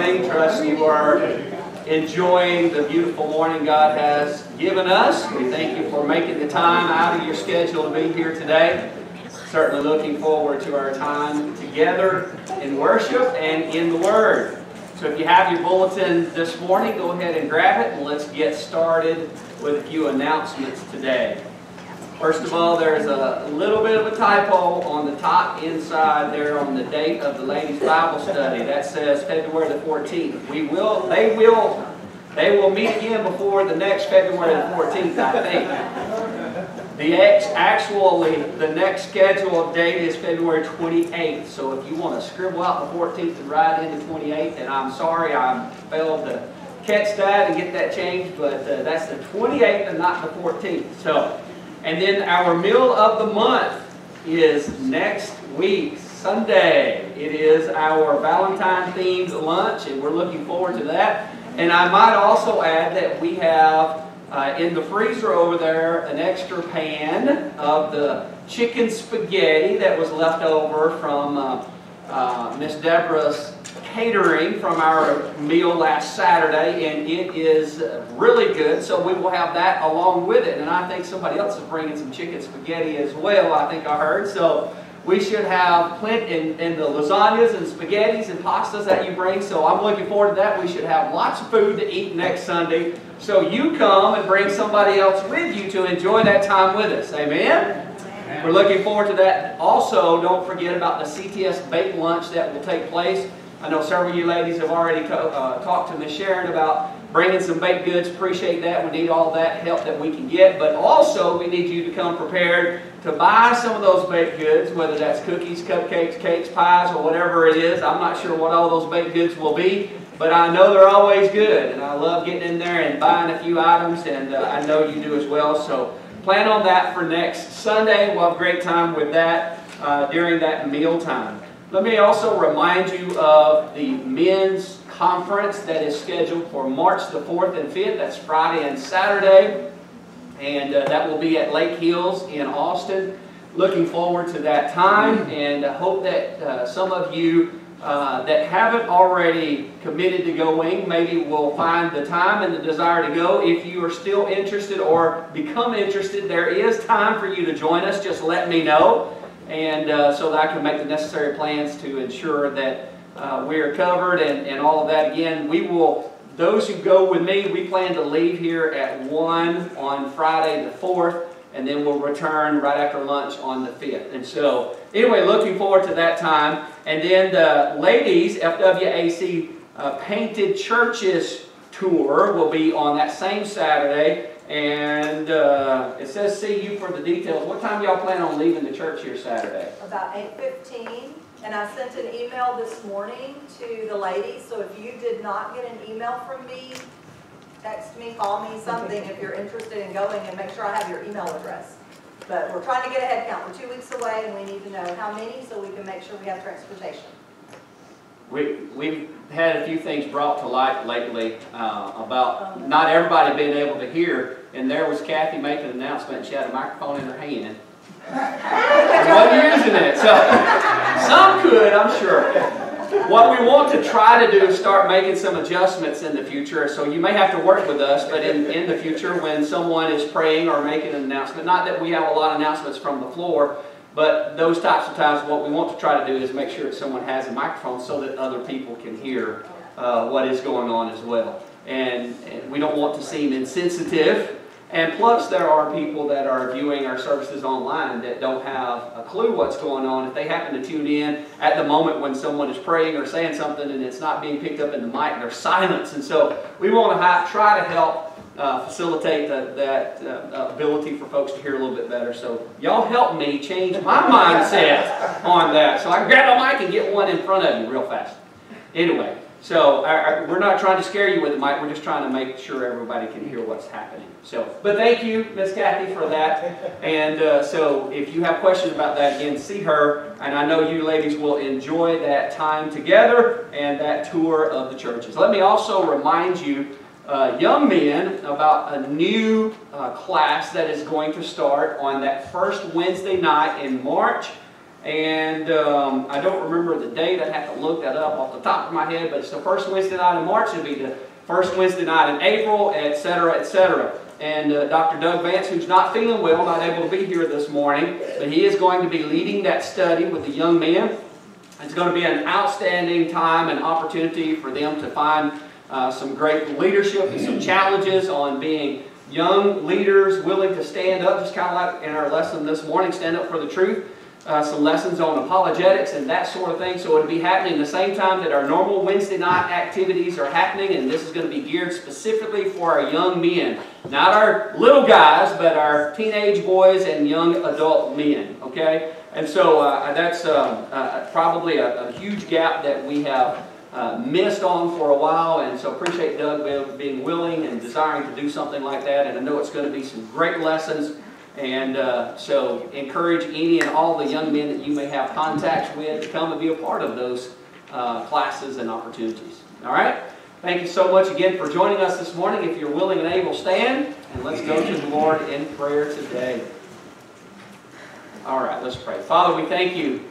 morning. Trust you are enjoying the beautiful morning God has given us. We thank you for making the time out of your schedule to be here today. Certainly looking forward to our time together in worship and in the Word. So if you have your bulletin this morning, go ahead and grab it and let's get started with a few announcements today. First of all, there's a little bit of a typo on the top inside there on the date of the ladies' Bible study. That says February the 14th. We will, they will, they will meet again before the next February the 14th, I think. The ex, actually, the next scheduled date is February 28th. So if you want to scribble out the 14th and write in the 28th, and I'm sorry I failed to catch that and get that changed, but uh, that's the 28th and not the 14th. So. And then our meal of the month is next week, Sunday. It is our Valentine themed lunch, and we're looking forward to that. And I might also add that we have uh, in the freezer over there an extra pan of the chicken spaghetti that was left over from uh, uh, Miss Deborah's catering from our meal last Saturday, and it is really good. So we will have that along with it. And I think somebody else is bringing some chicken spaghetti as well, I think I heard. So we should have plenty in, in the lasagnas and spaghettis and pastas that you bring. So I'm looking forward to that. We should have lots of food to eat next Sunday. So you come and bring somebody else with you to enjoy that time with us. Amen? We're looking forward to that. Also, don't forget about the CTS Bake Lunch that will take place I know several of you ladies have already uh, talked to Miss Sharon about bringing some baked goods. Appreciate that. We need all that help that we can get. But also, we need you to come prepared to buy some of those baked goods, whether that's cookies, cupcakes, cakes, pies, or whatever it is. I'm not sure what all those baked goods will be, but I know they're always good. And I love getting in there and buying a few items, and uh, I know you do as well. So plan on that for next Sunday. We'll have a great time with that uh, during that meal time. Let me also remind you of the men's conference that is scheduled for March the 4th and 5th. That's Friday and Saturday. And uh, that will be at Lake Hills in Austin. Looking forward to that time and I hope that uh, some of you uh, that haven't already committed to going maybe will find the time and the desire to go. If you are still interested or become interested, there is time for you to join us. Just let me know and uh, so that I can make the necessary plans to ensure that uh, we are covered and, and all of that. Again, we will, those who go with me, we plan to leave here at 1 on Friday the 4th, and then we'll return right after lunch on the 5th. And so, anyway, looking forward to that time. And then the ladies, FWAC uh, Painted Churches tour will be on that same Saturday. And uh, it says see you for the details. What time y'all plan on leaving the church here Saturday? About 8.15. And I sent an email this morning to the ladies. So if you did not get an email from me, text me, call me, something if you're interested in going and make sure I have your email address. But we're trying to get a head count. We're two weeks away and we need to know how many so we can make sure we have transportation. We, we've had a few things brought to light lately uh, about not everybody being able to hear, and there was Kathy making an announcement, she had a microphone in her hand. and wasn't using it, so some could, I'm sure. What we want to try to do is start making some adjustments in the future, so you may have to work with us, but in, in the future when someone is praying or making an announcement, not that we have a lot of announcements from the floor, but those types of times, what we want to try to do is make sure that someone has a microphone so that other people can hear uh, what is going on as well. And, and, we don't want to seem insensitive. And plus, there are people that are viewing our services online that don't have a clue what's going on. If they happen to tune in at the moment when someone is praying or saying something and it's not being picked up in the mic, there's silence. And so we want to try to help uh, facilitate the, that uh, ability for folks to hear a little bit better. So y'all help me change my mindset on that. So I can grab a mic and get one in front of you real fast. Anyway, so our, our, we're not trying to scare you with the mic. We're just trying to make sure everybody can hear what's happening. So, but thank you, Miss Kathy, for that. And uh, so if you have questions about that, again, see her. And I know you ladies will enjoy that time together and that tour of the churches. Let me also remind you uh, young men about a new uh, class that is going to start on that first Wednesday night in March. And um, I don't remember the date. I'd have to look that up off the top of my head, but it's the first Wednesday night in March. It'll be the first Wednesday night in April, etc., etc. And uh, Dr. Doug Vance, who's not feeling well, not able to be here this morning, but he is going to be leading that study with the young men. It's going to be an outstanding time and opportunity for them to find uh, some great leadership and some challenges on being young leaders willing to stand up, just kind of like in our lesson this morning, stand up for the truth. Uh, some lessons on apologetics and that sort of thing. So it'll be happening the same time that our normal Wednesday night activities are happening, and this is going to be geared specifically for our young men. Not our little guys, but our teenage boys and young adult men, okay? And so uh, that's um, uh, probably a, a, huge gap that we have uh, missed on for a while, and so appreciate Doug being willing and desiring to do something like that, and I know it's going to be some great lessons and uh, so encourage any and all the young men that you may have contacts with to come and be a part of those uh, classes and opportunities. All right? Thank you so much again for joining us this morning. If you're willing and able, stand and let's go to the Lord in prayer today. All right, let's pray. Father, we thank you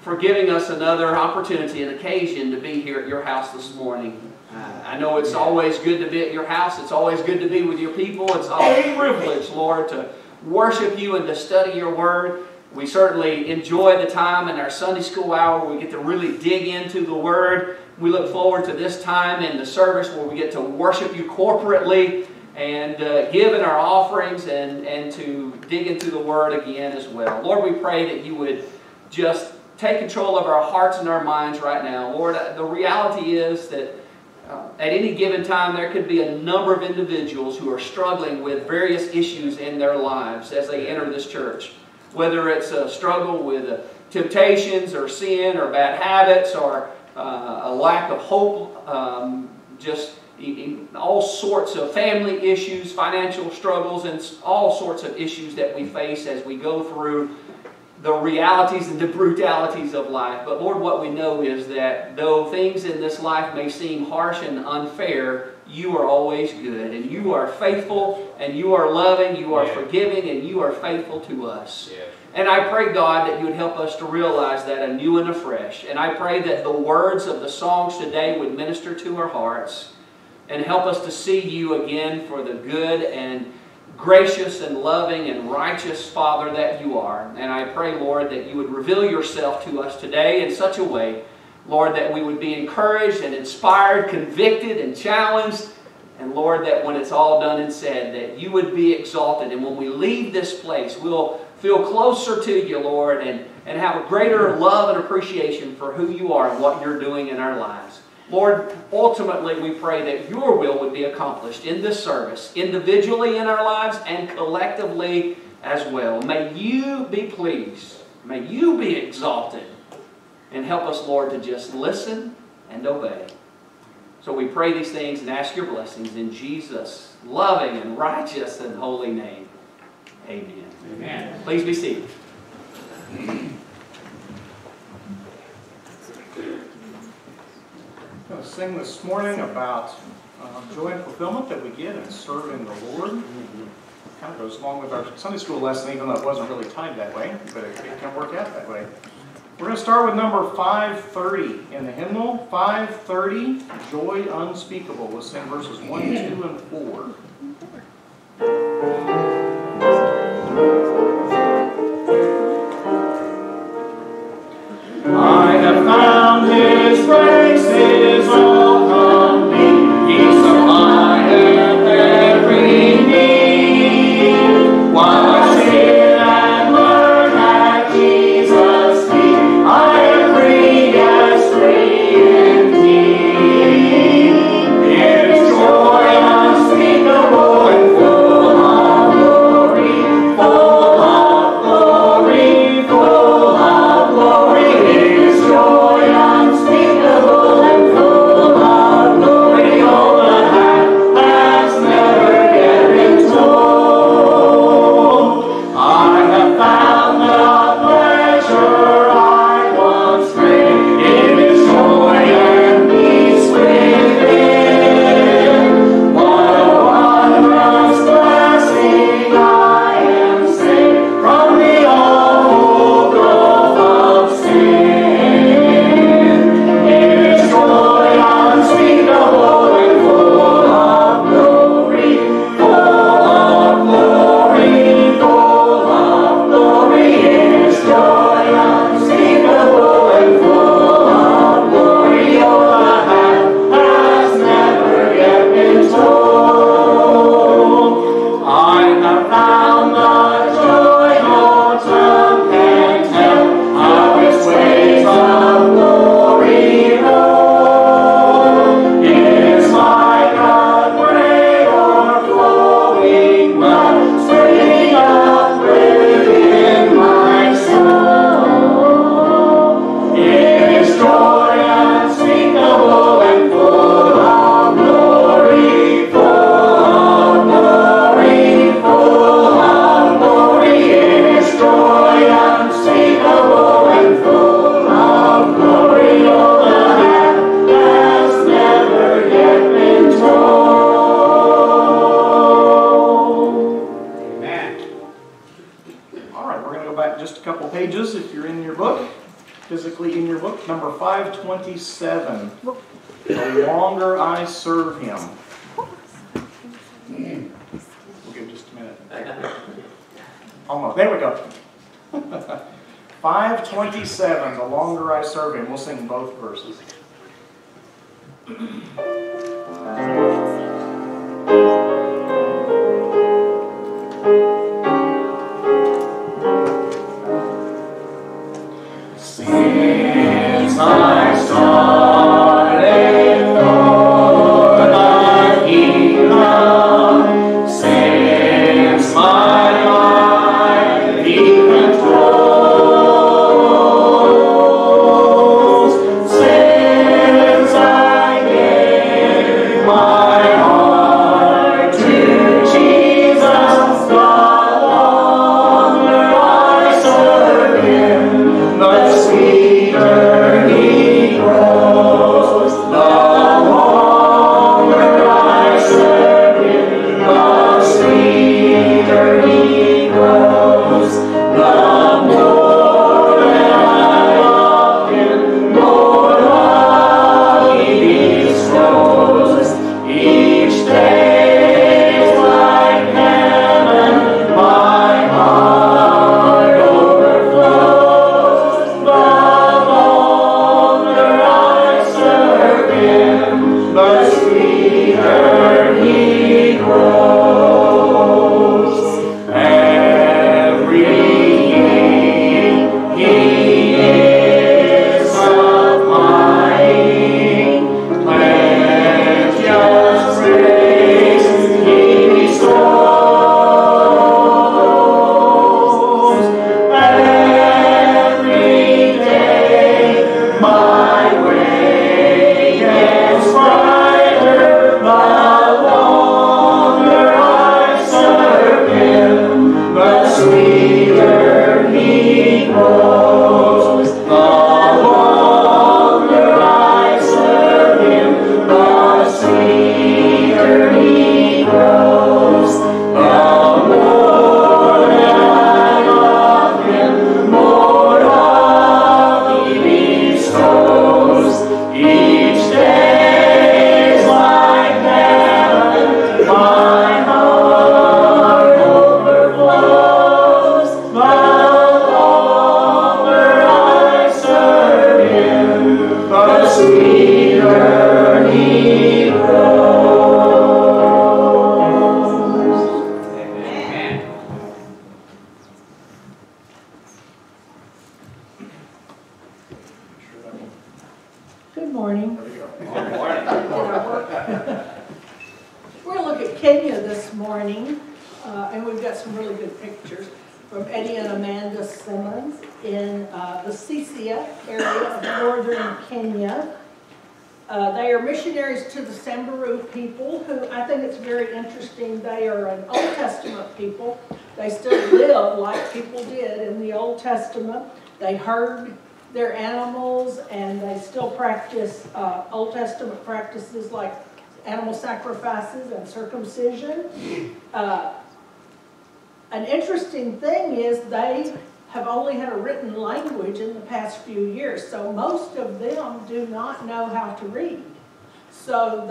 for giving us another opportunity and occasion to be here at your house this morning. Uh, I know it's always good to be at your house. It's always good to be with your people. It's always a privilege, Lord, to worship you and to study your word. We certainly enjoy the time in our Sunday school hour where we get to really dig into the word. We look forward to this time in the service where we get to worship you corporately and uh, give in our offerings and, and to dig into the word again as well. Lord, we pray that you would just take control of our hearts and our minds right now. Lord, the reality is that at any given time, there could be a number of individuals who are struggling with various issues in their lives as they enter this church. Whether it's a struggle with uh, temptations or sin or bad habits or uh, a lack of hope, um, just all sorts of family issues, financial struggles, and all sorts of issues that we face as we go through the realities and the brutalities of life. But Lord, what we know is that though things in this life may seem harsh and unfair, you are always good. And you are faithful, and you are loving, you are yeah. forgiving, and you are faithful to us. Yeah. And I pray, God, that you would help us to realize that anew and afresh. And I pray that the words of the songs today would minister to our hearts and help us to see you again for the good and gracious and loving and righteous Father that you are. And I pray, Lord, that you would reveal yourself to us today in such a way, Lord, that we would be encouraged and inspired, convicted and challenged. And Lord, that when it's all done and said, that you would be exalted. And when we leave this place, we'll feel closer to you, Lord, and, and have a greater love and appreciation for who you are and what you're doing in our lives. Lord, ultimately we pray that your will would be accomplished in this service, individually in our lives and collectively as well. May you be pleased. May you be exalted. And help us, Lord, to just listen and obey. So we pray these things and ask your blessings in Jesus' loving and righteous and holy name. Amen. Amen. Please be seated. Going to sing this morning about uh, joy and fulfillment that we get in serving the Lord. Kind of goes along with our Sunday school lesson, even though it wasn't really timed that way, but it, it can work out that way. We're going to start with number 530 in the hymnal. 530, Joy Unspeakable. We'll sing verses 1, 2, and 4. I have found His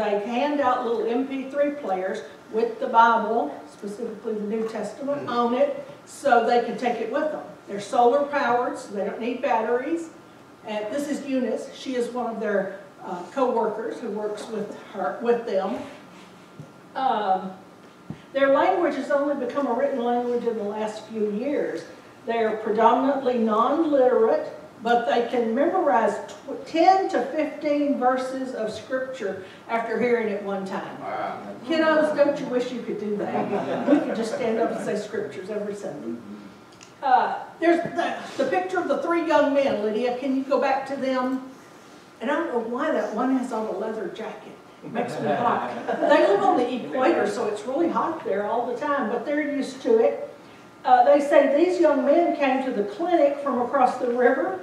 they hand out little MP3 players with the Bible, specifically the New Testament, on it, so they can take it with them. They're solar powered, so they don't need batteries. And this is Eunice. She is one of their uh, co-workers who works with her, with them. Um, their language has only become a written language in the last few years. They are predominantly non-literate, but they can memorize tw- 10 to 15 verses of scripture after hearing it one time. Wow. Kiddos, don't you wish you could do that? We could just stand up and say scriptures every Sunday. Uh, There's the, the picture of the three young men, Lydia, can you go back to them? And I don't know why that one has on a leather jacket. It makes me hot. They live on the equator, so it's really hot there all the time, but they're used to it. Uh, they say these young men came to the clinic from across the river.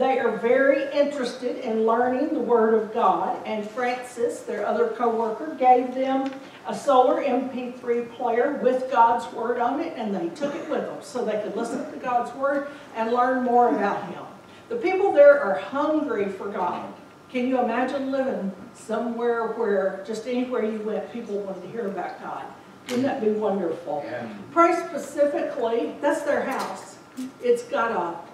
They are very interested in learning the Word of God, and Francis, their other co-worker, gave them a solar MP3 player with God's Word on it, and they took it with them so they could listen to God's Word and learn more about Him. The people there are hungry for God. Can you imagine living somewhere where just anywhere you went, people wanted to hear about God? Wouldn't that be wonderful? Pray specifically, that's their house. It's got a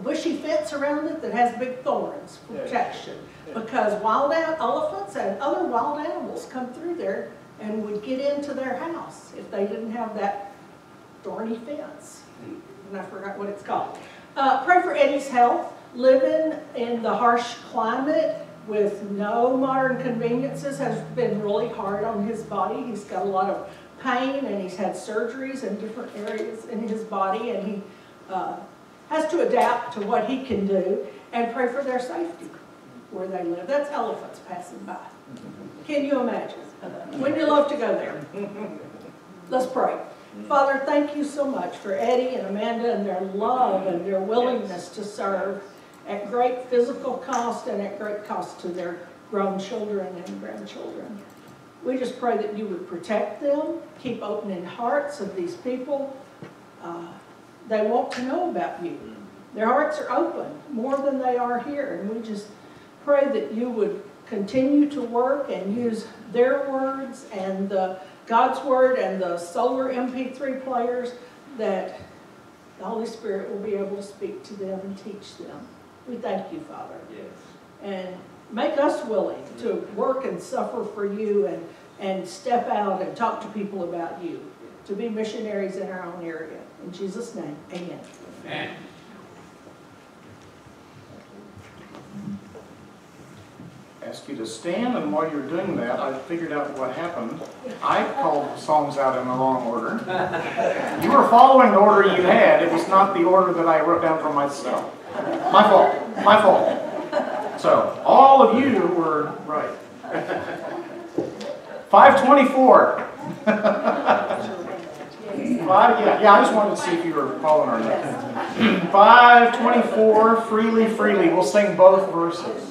bushy fence around it that has big thorns for protection. Because wild elephants and other wild animals come through there and would get into their house if they didn't have that thorny fence. And I forgot what it's called. Uh, pray for Eddie's health. Living in the harsh climate with no modern conveniences has been really hard on his body. He's got a lot of pain and he's had surgeries in different areas in his body and he uh, has to adapt to what he can do and pray for their safety where they live. That's elephants passing by. Can you imagine? Wouldn't you love to go there? Let's pray. Father, thank you so much for Eddie and Amanda and their love and their willingness to serve at great physical cost and at great cost to their grown children and grandchildren. We just pray that you would protect them, keep opening hearts of these people. Uh, They want to know about you. Their hearts are open more than they are here, and we just pray that you would continue to work and use their words and the God's Word and the solar MP3 players that the Holy Spirit will be able to speak to them and teach them. We thank you, Father. Yes. And make us willing to work and suffer for you and, and step out and talk to people about you, to be missionaries in our own area. In Jesus' name, amen. Amen. Ask you to stand, and while you're doing that, I figured out what happened. I called the songs out in the wrong order. You were following the order you had, it was not the order that I wrote down for myself. My fault, my fault. So, all of you were right. 524. Five, yeah, yeah, I just wanted to see if you were following our notes. 524, freely, freely. We'll sing both verses.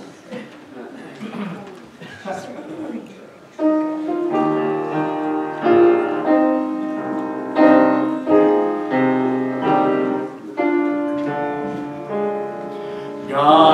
God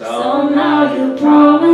Somehow you promises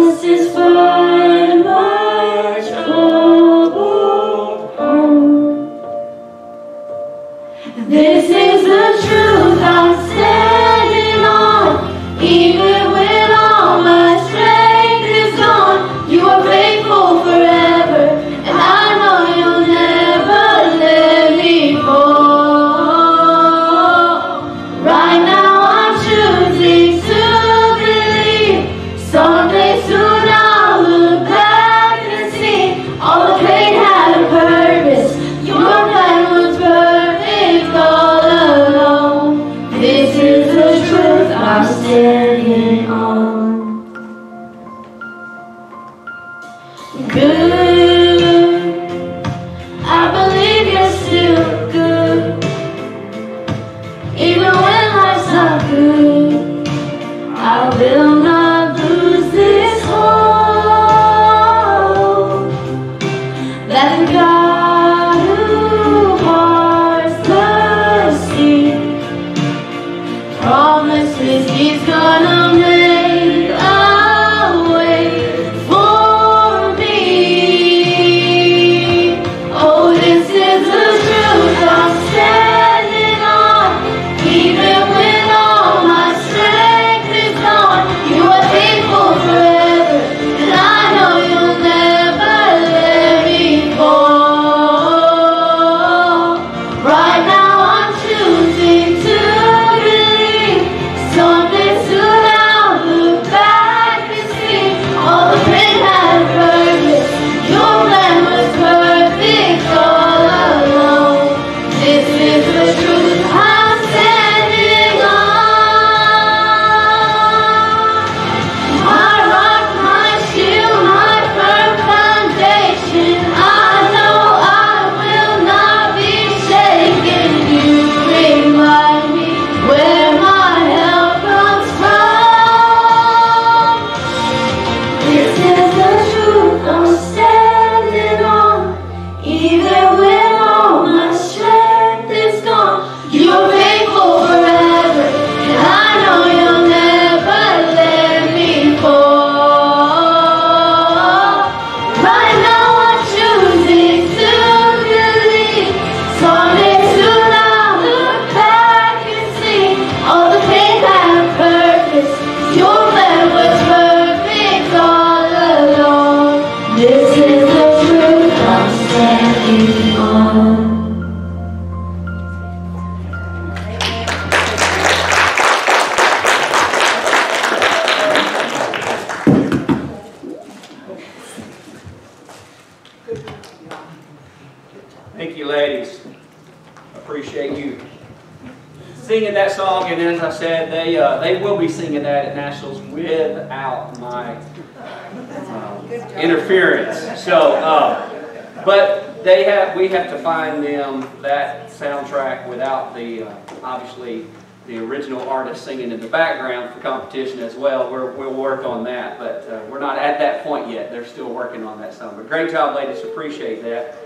artist singing in the background for competition as well. We're, we'll work on that, but uh, we're not at that point yet. They're still working on that song. But great job, ladies. Appreciate that.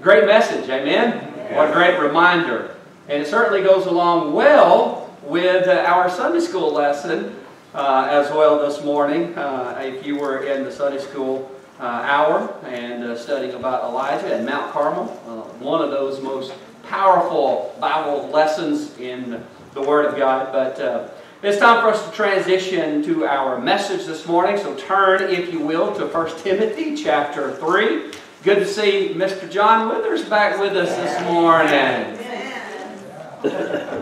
Great message, amen? What a great reminder. And it certainly goes along well with uh, our Sunday school lesson uh, as well this morning. Uh, if you were in the Sunday school uh, hour and uh, studying about Elijah and Mount Carmel, one of those most powerful Bible lessons in the Word of God. But uh, it's time for us to transition to our message this morning. So turn, if you will, to 1 Timothy chapter 3. Good to see Mr. John Withers back with us this morning.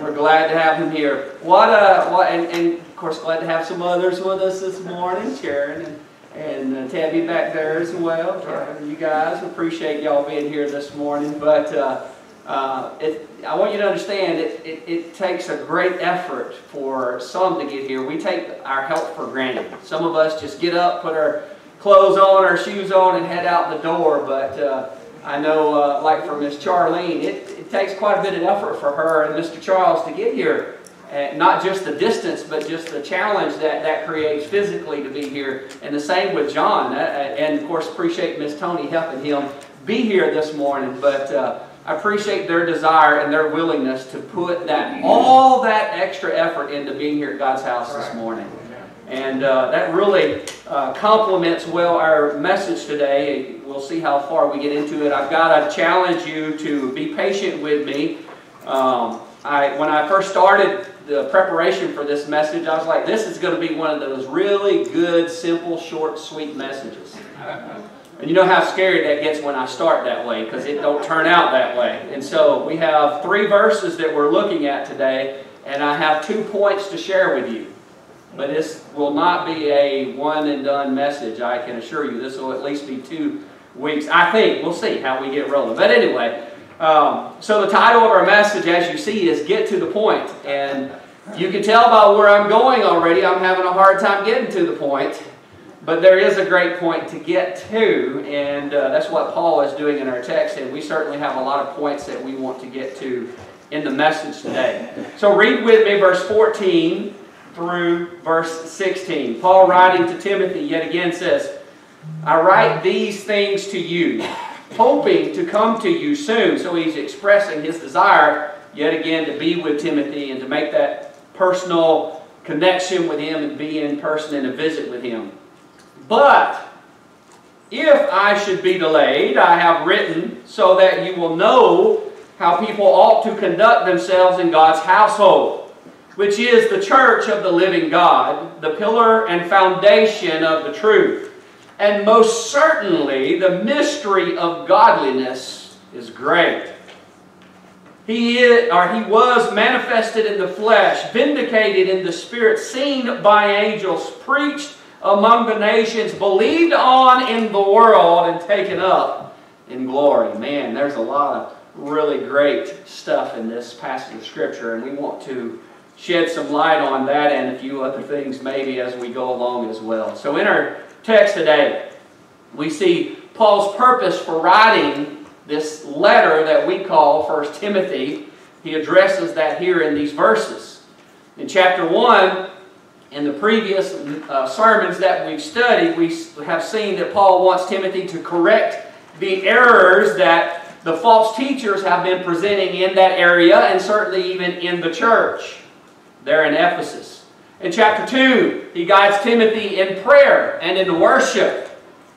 We're glad to have him here. What uh, what, and, and of course, glad to have some others with us this morning, Sharon and, and uh, Tabby back there as well. You guys, appreciate y'all being here this morning. But uh, uh, it, I want you to understand it, it, it, takes a great effort for some to get here. We take our health for granted. Some of us just get up, put our clothes on, our shoes on, and head out the door. But uh, I know, uh, like for Miss Charlene, it, it takes quite a bit of effort for her and Mr. Charles to get here. Uh, not just the distance, but just the challenge that that creates physically to be here. And the same with John. Uh, and of course, appreciate Miss Tony helping him be here this morning. But uh, I appreciate their desire and their willingness to put that all that extra effort into being here at God's house this morning. And uh, that really uh, complements well our message today. We'll see how far we get into it. I've got to challenge you to be patient with me. Um, I, when I first started the preparation for this message, I was like, this is going to be one of those really good, simple, short, sweet messages. And you know how scary that gets when I start that way because it don't turn out that way. And so we have three verses that we're looking at today, and I have two points to share with you. But this will not be a one and done message, I can assure you. This will at least be two weeks. I think. We'll see how we get rolling. But anyway, um, so the title of our message, as you see, is Get to the Point. And you can tell by where I'm going already, I'm having a hard time getting to the point. But there is a great point to get to, and uh, that's what Paul is doing in our text, and we certainly have a lot of points that we want to get to in the message today. So read with me verse 14 through verse 16. Paul writing to Timothy yet again says, I write these things to you, hoping to come to you soon. So he's expressing his desire yet again to be with Timothy and to make that personal connection with him and be in person and a visit with him. But if I should be delayed, I have written so that you will know how people ought to conduct themselves in God's household, which is the church of the living God, the pillar and foundation of the truth. And most certainly, the mystery of godliness is great. He, is, or he was manifested in the flesh, vindicated in the spirit, seen by angels, preached among the nations, believed on in the world, and taken up in glory. Man, there's a lot of really great stuff in this passage of Scripture, and we want to shed some light on that and a few other things maybe as we go along as well. So in our text today, we see Paul's purpose for writing this letter that we call First Timothy. He addresses that here in these verses. In chapter 1, in the previous uh, sermons that we've studied, we have seen that Paul wants Timothy to correct the errors that the false teachers have been presenting in that area and certainly even in the church there in Ephesus. In chapter 2, he guides Timothy in prayer and in worship.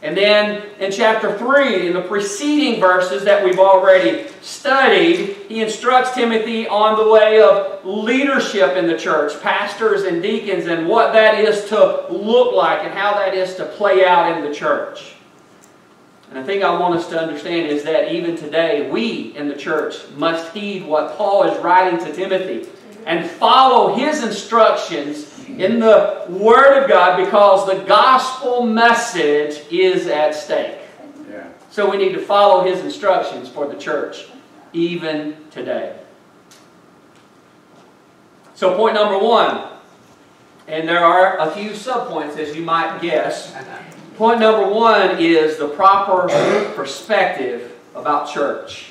And then in chapter 3, in the preceding verses that we've already studied, he instructs Timothy on the way of leadership in the church, pastors and deacons, and what that is to look like and how that is to play out in the church. And the thing I want us to understand is that even today, we in the church must heed what Paul is writing to Timothy and follow his instructions in the Word of God because the gospel message is at stake. Yeah. So we need to follow his instructions for the church, even today. So point number one, and there are a few subpoints as you might guess. Point number one is the proper perspective about church.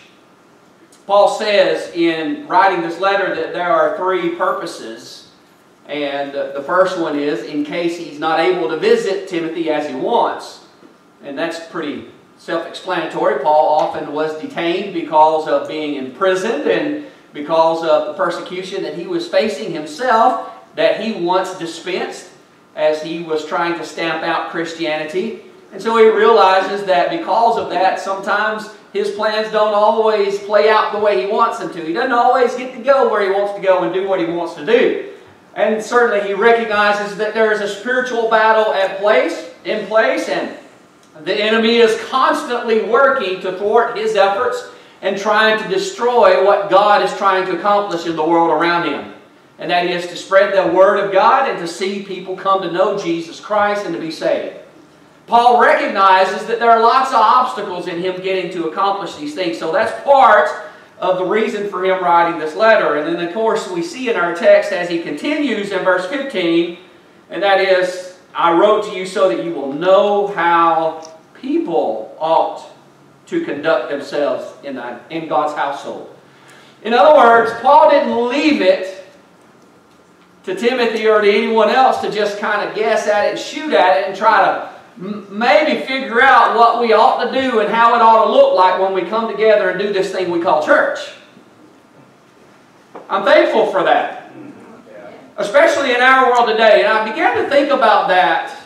Paul says in writing this letter that there are three purposes. And the first one is in case he's not able to visit Timothy as he wants. And that's pretty self-explanatory. Paul often was detained because of being imprisoned and because of the persecution that he was facing himself that he once dispensed as he was trying to stamp out Christianity. And so he realizes that because of that, sometimes his plans don't always play out the way he wants them to. He doesn't always get to go where he wants to go and do what he wants to do. And certainly he recognizes that there is a spiritual battle at place, in place, and the enemy is constantly working to thwart his efforts and trying to destroy what God is trying to accomplish in the world around him. And that is to spread the Word of God and to see people come to know Jesus Christ and to be saved. Paul recognizes that there are lots of obstacles in him getting to accomplish these things. So that's part of the reason for him writing this letter. And then, of course, we see in our text as he continues in verse 15, and that is, I wrote to you so that you will know how people ought to conduct themselves in, in God's household. In other words, Paul didn't leave it to Timothy or to anyone else to just kind of guess at it and shoot at it and try to maybe figure out what we ought to do and how it ought to look like when we come together and do this thing we call church. I'm thankful for that. Especially in our world today. And I began to think about that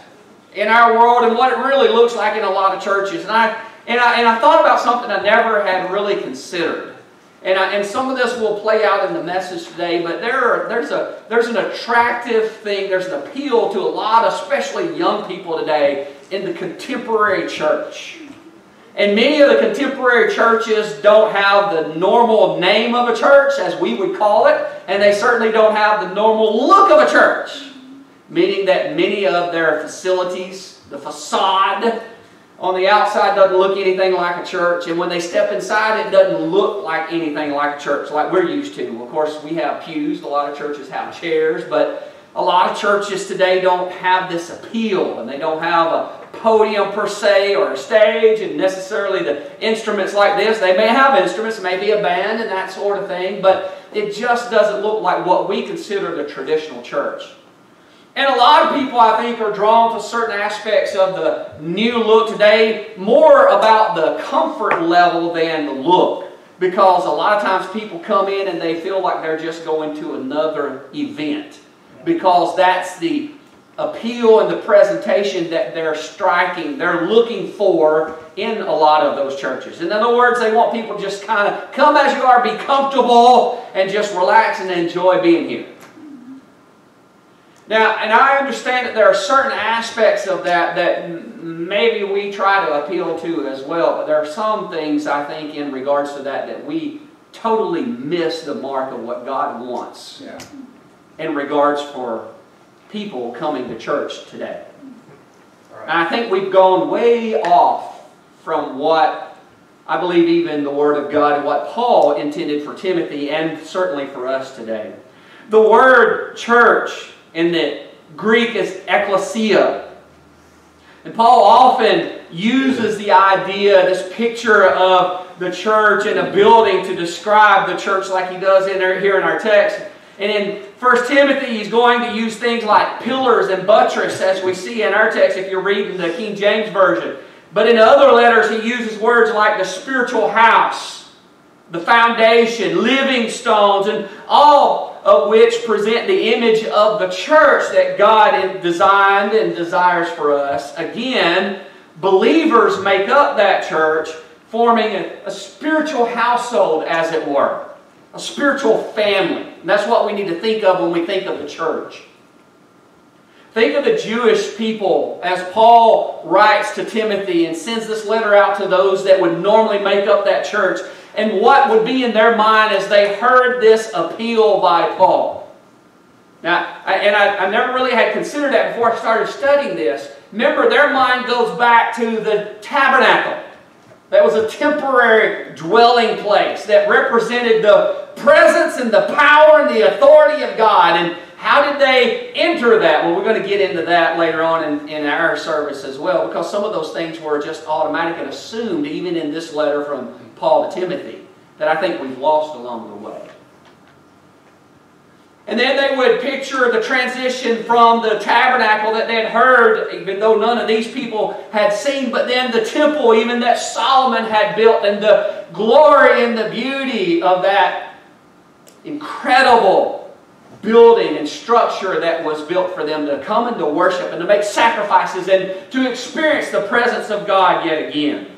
in our world and what it really looks like in a lot of churches. And I, and I, and I thought about something I never had really considered. And, I, and some of this will play out in the message today, but there are, there's, a, there's an attractive thing, there's an appeal to a lot, especially young people today, in the contemporary church. And many of the contemporary churches don't have the normal name of a church, as we would call it, and they certainly don't have the normal look of a church. Meaning that many of their facilities, the facade, on the outside doesn't look anything like a church, and when they step inside, it doesn't look like anything like a church like we're used to. Of course, we have pews, a lot of churches have chairs, but a lot of churches today don't have this appeal, and they don't have a podium per se or a stage and necessarily the instruments like this. They may have instruments, maybe a band and that sort of thing, but it just doesn't look like what we consider the traditional church. And a lot of people, I think, are drawn to certain aspects of the new look today, more about the comfort level than the look. Because a lot of times people come in and they feel like they're just going to another event. Because that's the appeal and the presentation that they're striking, they're looking for in a lot of those churches. In other words, they want people to just kind of come as you are, be comfortable, and just relax and enjoy being here. Now, and I understand that there are certain aspects of that that maybe we try to appeal to as well, but there are some things I think in regards to that that we totally miss the mark of what God wants yeah. in regards for people coming to church today. Right. And I think we've gone way off from what I believe even the Word of God and what Paul intended for Timothy and certainly for us today. The word church in the Greek is ecclesia. And Paul often uses the idea, this picture of the church and a building to describe the church like he does in our, here in our text. And in 1 Timothy, he's going to use things like pillars and buttress, as we see in our text if you're reading the King James Version. But in other letters, he uses words like the spiritual house, the foundation, living stones, and all of which present the image of the church that God designed and desires for us. Again, believers make up that church, forming a, a spiritual household, as it were, a spiritual family. And that's what we need to think of when we think of the church. Think of the Jewish people as Paul writes to Timothy and sends this letter out to those that would normally make up that church and what would be in their mind as they heard this appeal by Paul. Now, and I, I never really had considered that before I started studying this. Remember, their mind goes back to the tabernacle. That was a temporary dwelling place that represented the presence and the power and the authority of God. And how did they enter that? Well, we're going to get into that later on in, in our service as well, because some of those things were just automatic and assumed, even in this letter from Paul to Timothy, that I think we've lost along the way. And then they would picture the transition from the tabernacle that they had heard, even though none of these people had seen, but then the temple, even that Solomon had built, and the glory and the beauty of that incredible building and structure that was built for them to come and to worship and to make sacrifices and to experience the presence of God yet again.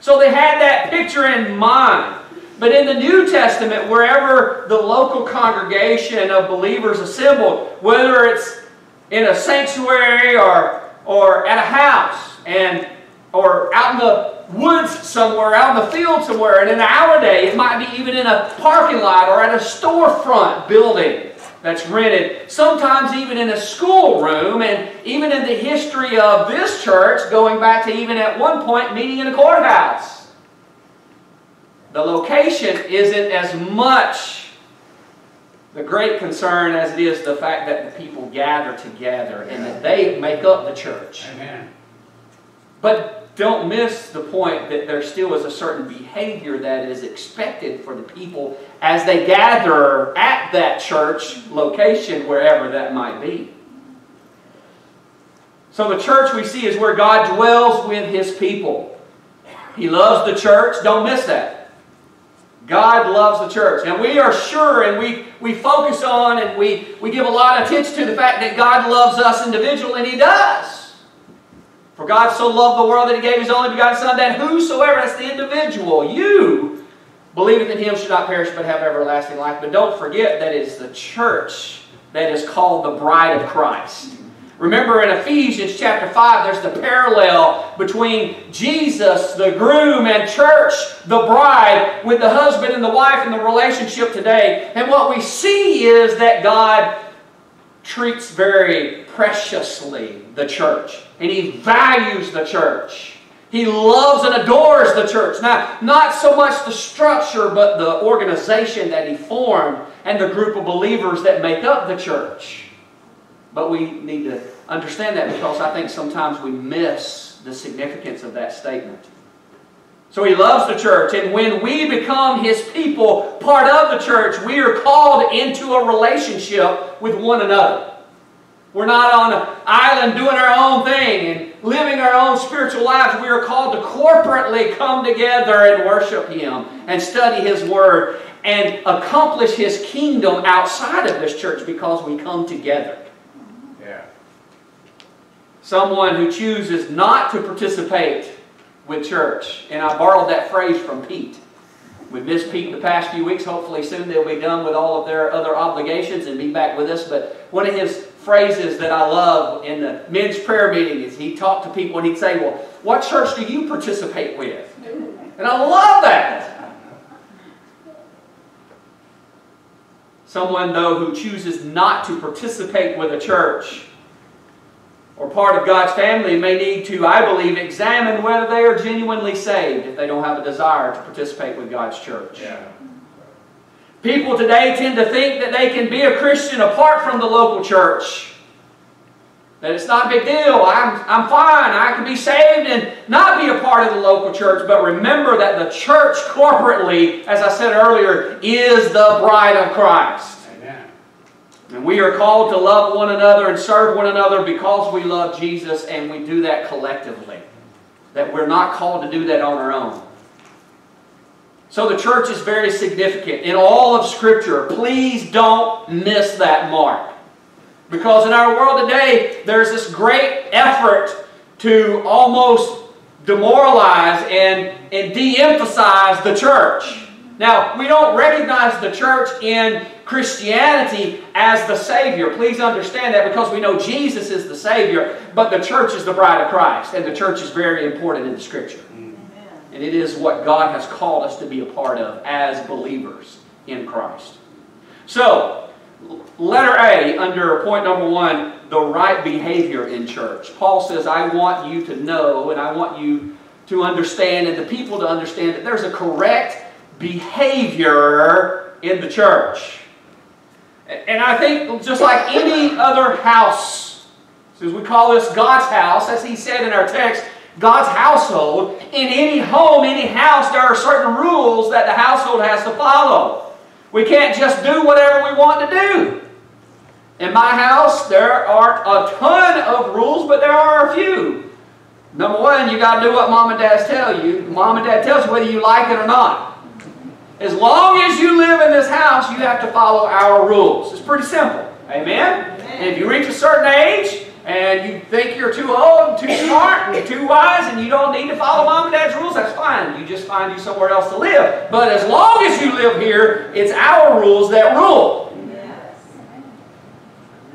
So they had that picture in mind. But in the New Testament, wherever the local congregation of believers assembled, whether it's in a sanctuary or, or at a house and or out in the woods somewhere, out in the field somewhere, and in our day, it might be even in a parking lot or at a storefront building that's rented, sometimes even in a schoolroom, and even in the history of this church, going back to even at one point meeting in a courthouse. The location isn't as much the great concern as it is the fact that the people gather together and that they make up the church. Amen. But don't miss the point that there still is a certain behavior that is expected for the people as they gather at that church location, wherever that might be. So the church we see is where God dwells with His people. He loves the church. Don't miss that. God loves the church. And we are sure and we, we focus on and we, we give a lot of attention to the fact that God loves us individually, and He does. For God so loved the world that He gave His only begotten Son, that whosoever, that's the individual, you, believeth in Him should not perish but have everlasting life. But don't forget that it is the church that is called the bride of Christ. Remember in Ephesians chapter 5, there's the parallel between Jesus, the groom, and church, the bride, with the husband and the wife in the relationship today. And what we see is that God treats very preciously the church. And he values the church. He loves and adores the church. Now, not so much the structure, but the organization that he formed and the group of believers that make up the church. But we need to understand that because I think sometimes we miss the significance of that statement. So he loves the church, and when we become his people, part of the church, we are called into a relationship with one another. We're not on an island doing our own thing and living our own spiritual lives. We are called to corporately come together and worship Him and study His Word and accomplish His kingdom outside of this church because we come together. Someone who chooses not to participate with church, and I borrowed that phrase from Pete. We missed Pete the past few weeks. Hopefully soon they'll be done with all of their other obligations and be back with us. But one of his phrases that I love in the men's prayer meeting is he talked to people and he'd say, well, what church do you participate with? And I love that. Someone, though, who chooses not to participate with a church or part of God's family may need to, I believe, examine whether they are genuinely saved if they don't have a desire to participate with God's church. Yeah. People today tend to think that they can be a Christian apart from the local church. That it's not a big deal. I'm, I'm fine. I can be saved and not be a part of the local church. But remember that the church corporately, as I said earlier, is the bride of Christ. And we are called to love one another and serve one another because we love Jesus and we do that collectively. That we're not called to do that on our own. So the church is very significant in all of Scripture. Please don't miss that mark. Because in our world today, there's this great effort to almost demoralize and, and de-emphasize the church. Now, we don't recognize the church in Christianity as the Savior. Please understand that because we know Jesus is the Savior, but the church is the bride of Christ, and the church is very important in the Scripture. And it is what God has called us to be a part of as believers in Christ. So, letter A, under point number one, the right behavior in church. Paul says, I want you to know and I want you to understand and the people to understand that there's a correct behavior in the church. And I think just like any other house, since we call this God's house, as he said in our text, God's household, in any home, any house, there are certain rules that the household has to follow. We can't just do whatever we want to do. In my house, there aren't a ton of rules, but there are a few. Number one, you got to do what mom and dad tell you. Mom and dad tells you whether you like it or not. As long as you live in this house, you have to follow our rules. It's pretty simple. Amen? Amen. If you reach a certain age, and you think you're too old, and too smart, and too wise, and you don't need to follow mom and dad's rules, that's fine. You just find you somewhere else to live. But as long as you live here, it's our rules that rule.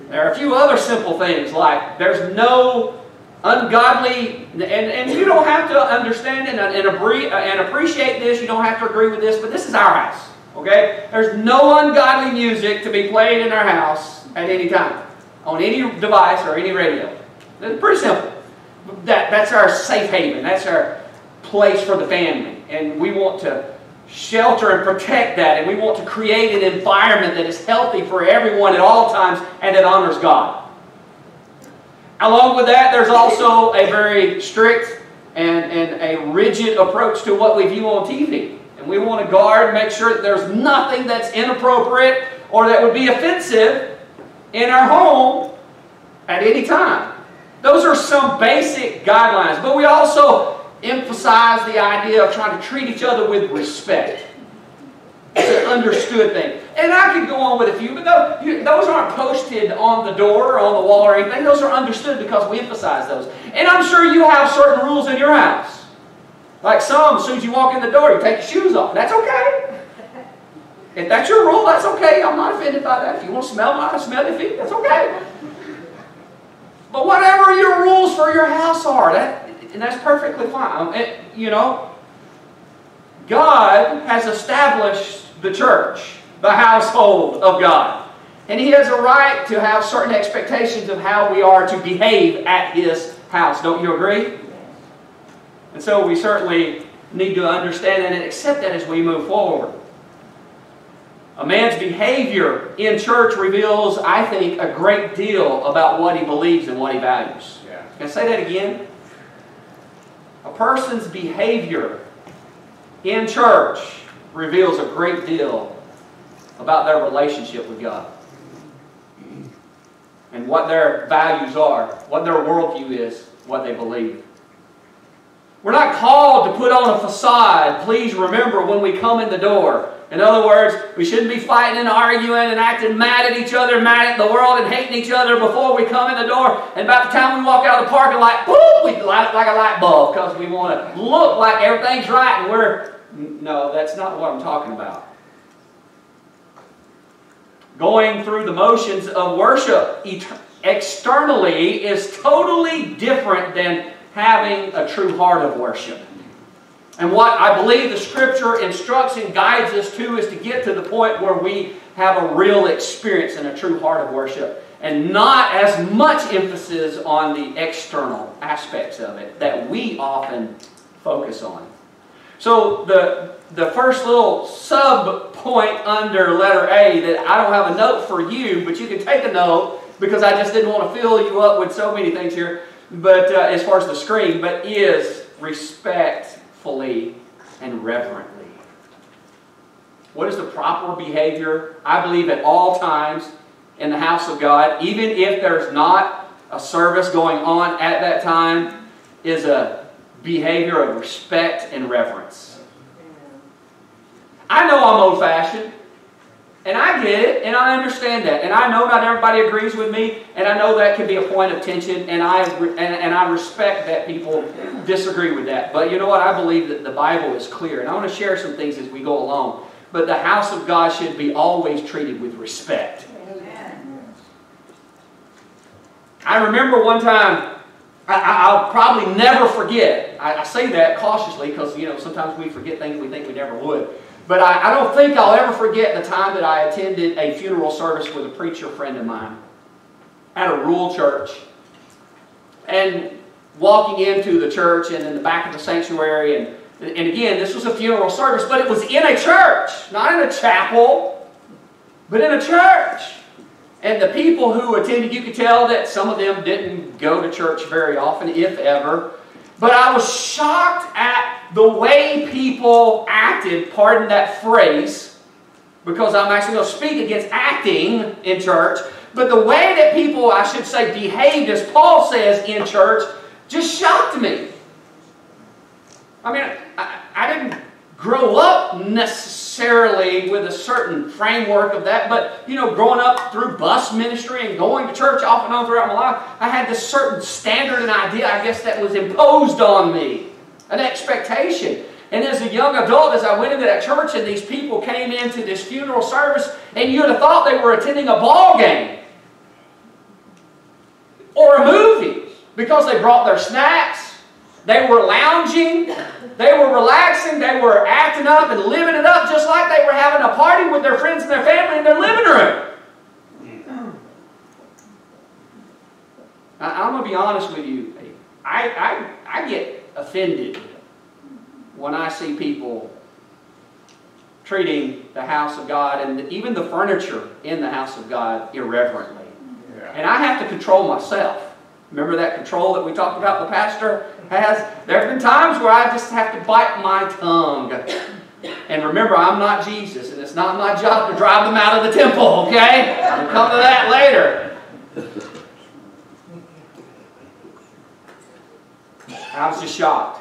There are a few other simple things like there's no ungodly, and, and you don't have to understand and, and, and appreciate this, you don't have to agree with this, but this is our house. Okay? There's no ungodly music to be played in our house at any time on any device or any radio. It's pretty simple. That, that's our safe haven. That's our place for the family. And we want to shelter and protect that. And we want to create an environment that is healthy for everyone at all times and that honors God. Along with that, there's also a very strict and, and a rigid approach to what we view on TV. And we want to guard, make sure that there's nothing that's inappropriate or that would be offensive in our home at any time. Those are some basic guidelines. But we also emphasize the idea of trying to treat each other with respect. It's an understood thing. And I could go on with a few, but those, those aren't posted on the door or on the wall or anything. Those are understood because we emphasize those. And I'm sure you have certain rules in your house. Like some, as soon as you walk in the door, you take your shoes off. That's okay. If that's your rule, that's okay. I'm not offended by that. If you want to smell my smelly feet, that's okay. But whatever your rules for your house are, that and that's perfectly fine. It, you know, God has established the church, the household of God. And He has a right to have certain expectations of how we are to behave at His house. Don't you agree? And so we certainly need to understand that and accept that as we move forward. A man's behavior in church reveals, I think, a great deal about what he believes and what he values. Yeah. Can I say that again? A person's behavior in church reveals a great deal about their relationship with God and what their values are, what their worldview is, what they believe. We're not called to put on a facade. Please remember when we come in the door. In other words, we shouldn't be fighting and arguing and acting mad at each other, mad at the world, and hating each other before we come in the door. And by the time we walk out of the parking lot, boom, we light up like a light bulb because we want to look like everything's right and we're. No, that's not what I'm talking about. Going through the motions of worship externally is totally different than having a true heart of worship. And what I believe the Scripture instructs and guides us to is to get to the point where we have a real experience and a true heart of worship. And not as much emphasis on the external aspects of it that we often focus on. So the, the first little sub point under letter A that I don't have a note for you, but you can take a note because I just didn't want to fill you up with so many things here, but uh, as far as the screen, but is respectfully and reverently. What is the proper behavior? I believe at all times in the house of God, even if there's not a service going on at that time, is a behavior of respect and reverence. I know I'm old fashioned. And I get it, and I understand that. And I know not everybody agrees with me, and I know that can be a point of tension, and I, and, and I respect that people disagree with that. But you know what? I believe that the Bible is clear. And I want to share some things as we go along. But the house of God should be always treated with respect. I remember one time, I, will probably never forget. I, I say that cautiously because, you know, sometimes we forget things we think we never would. But I, I don't think I'll ever forget the time that I attended a funeral service with a preacher friend of mine at a rural church. And walking into the church and in the back of the sanctuary. And, and again, this was a funeral service, but it was in a church, not in a chapel, but in a church. And the people who attended, you could tell that some of them didn't go to church very often, if ever. But I was shocked at the way people acted, pardon that phrase, because I'm actually going to speak against acting in church. But the way that people, I should say, behaved, as Paul says, in church, just shocked me. I mean, I, I didn't grow up necessarily with a certain framework of that, but you know, growing up through bus ministry and going to church off and on throughout my life, I had this certain standard and idea, I guess, that was imposed on me, an expectation. And as a young adult, as I went into that church and these people came into this funeral service, and you'd have thought they were attending a ball game or a movie because they brought their snacks, they were lounging, they were relaxing, they were acting up and living it up just like they were having a party with their friends and their family in their living room. I, am going to be honest with you. I, I, I get offended when I see people treating the house of God and even the furniture in the house of God irreverently. Yeah. And I have to control myself. Remember that control that we talked about the pastor has? There have been times where I just have to bite my tongue. And remember, I'm not Jesus, and it's not my job to drive them out of the temple, okay? We'll come to that later. I was just shocked.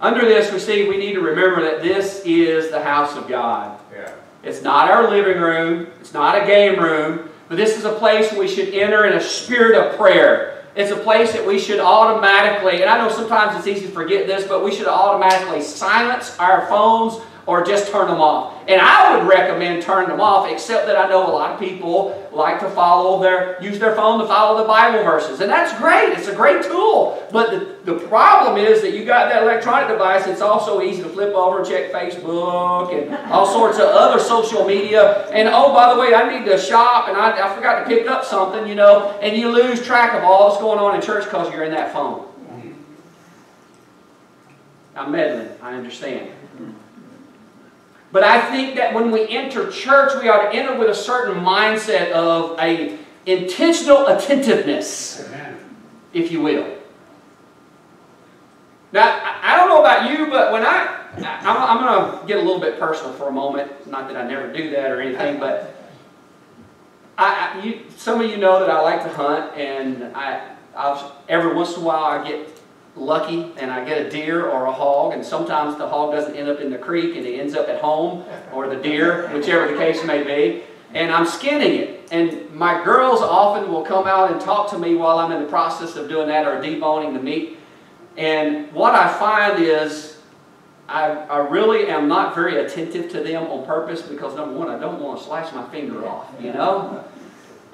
Under this, we see we need to remember that this is the house of God. Yeah. It's not our living room. It's not a game room. But this is a place we should enter in a spirit of prayer. It's a place that we should automatically, and I know sometimes it's easy to forget this, but we should automatically silence our phones or just turn them off. And I would recommend turning them off, except that I know a lot of people like to follow their, use their phone to follow the Bible verses. And that's great. It's a great tool. But the, the problem is that you got that electronic device, it's also easy to flip over and check Facebook and all sorts of other social media. And oh, by the way, I need to shop and I, I forgot to pick up something, you know, and you lose track of all that's going on in church because you're in that phone. I'm meddling, I understand. But I think that when we enter church, we ought to enter with a certain mindset of a intentional attentiveness, if you will. Now, I don't know about you, but when I, I'm, I'm going to get a little bit personal for a moment. Not that I never do that or anything, but I, I you, some of you know that I like to hunt, and I, I've, every once in a while I get lucky and I get a deer or a hog, and sometimes the hog doesn't end up in the creek and it ends up at home, or the deer, whichever the case may be, and I'm skinning it. And my girls often will come out and talk to me while I'm in the process of doing that or deboning the meat. And what I find is I, I really am not very attentive to them on purpose because number one, I don't want to slice my finger off, you know?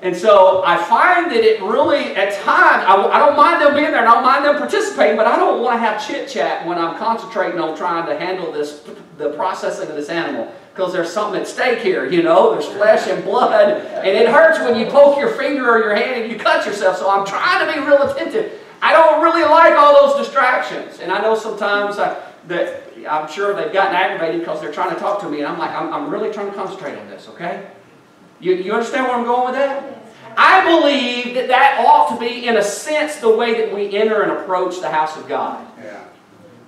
And so I find that it really, at times, I, I, don't mind them being there and I don't mind them participating, but I don't want to have chit chat when I'm concentrating on trying to handle this, the processing of this animal. Because there's something at stake here, you know, there's flesh and blood, and it hurts when you poke your finger or your hand and you cut yourself. So I'm trying to be real attentive. I don't really like all those distractions. And I know sometimes I, that I'm sure they've gotten aggravated because they're trying to talk to me, and I'm like, I'm, I'm really trying to concentrate on this, okay? You, you understand where I'm going with that? I believe that that ought to be, in a sense, the way that we enter and approach the house of God. Yeah.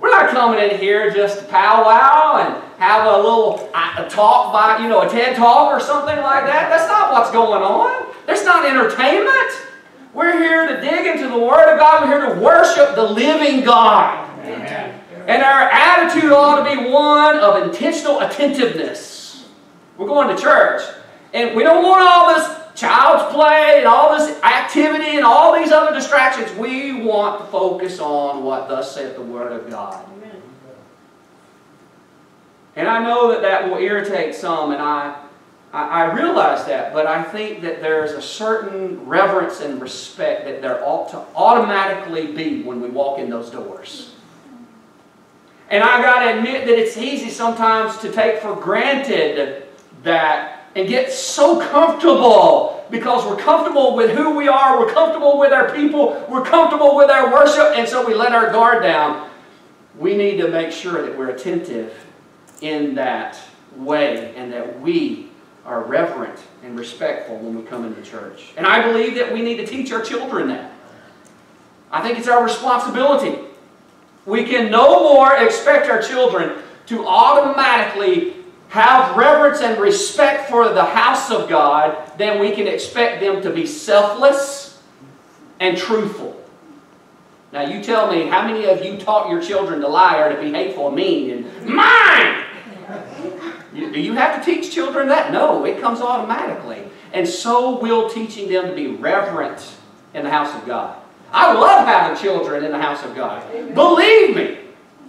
We're not coming in here just to powwow and have a little uh, a talk by, you know, a TED talk or something like that. That's not what's going on. That's not entertainment. We're here to dig into the Word of God. We're here to worship the living God. Amen. And our attitude ought to be one of intentional attentiveness. We're going to church. And we don't want all this child's play and all this activity and all these other distractions. We want to focus on what thus saith the Word of God. And I know that that will irritate some, and I, I, I realize that, but I think that there's a certain reverence and respect that there ought to automatically be when we walk in those doors. And I got to admit that it's easy sometimes to take for granted that and get so comfortable because we're comfortable with who we are, we're comfortable with our people, we're comfortable with our worship, and so we let our guard down. We need to make sure that we're attentive in that way and that we are reverent and respectful when we come into church. And I believe that we need to teach our children that. I think it's our responsibility. We can no more expect our children to automatically have reverence and respect for the house of God then we can expect them to be selfless and truthful. Now, you tell me, how many of you taught your children to lie or to be hateful and mean and mine? Do you have to teach children that? No, it comes automatically. And so will teaching them to be reverent in the house of God. I love having children in the house of God. Believe me.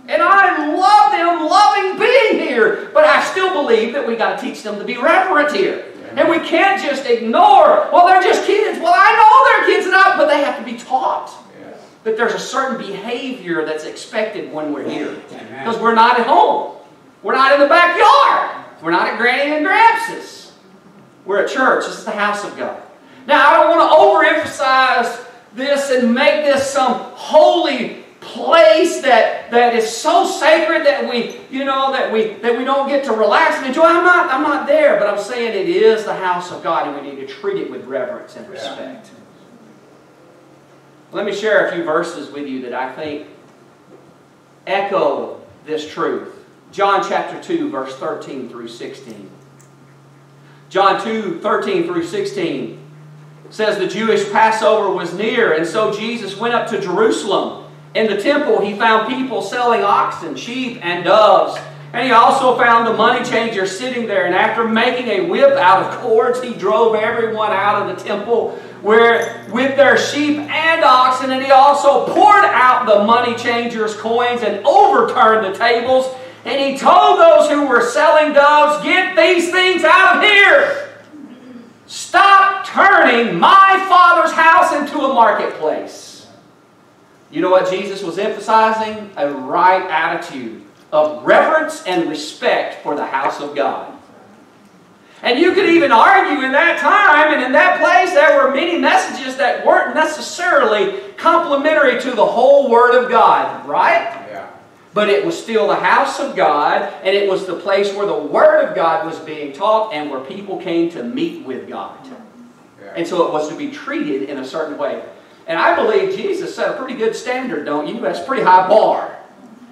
And I love them loving being here. But I still believe that we got to teach them to be reverent here. And we can't just ignore, well, they're just kids. Well, I know they're kids enough, but they have to be taught that there's a certain behavior that's expected when we're here. Because we're not at home. We're not in the backyard. We're not at Granny and Gramps'. We're at church. This is the house of God. Now, I don't want to overemphasize this and make this some holy place that, that is so sacred that we, you know, that we that we don't get to relax and enjoy. I'm not, I'm not there, but I'm saying it is the house of God and we need to treat it with reverence and respect. Let me share a few verses with you that I think echo this truth. John chapter 2, verse 13 through 16. John 2, 13 through 16 says the Jewish Passover was near, and so Jesus went up to Jerusalem. In the temple, he found people selling oxen, sheep, and doves. And he also found a money changer sitting there. And after making a whip out of cords, he drove everyone out of the temple where with their sheep and oxen. And he also poured out the money changers' coins and overturned the tables. And he told those who were selling doves, Get these things out of here! Stop turning my Father's house into a marketplace. You know what Jesus was emphasizing? A right attitude of reverence and respect for the house of God. And you could even argue in that time and in that place there were many messages that weren't necessarily complementary to the whole Word of God, right? But it was still the house of God, and it was the place where the Word of God was being taught and where people came to meet with God. And so it was to be treated in a certain way. And I believe Jesus set a pretty good standard, don't you? That's a pretty high bar.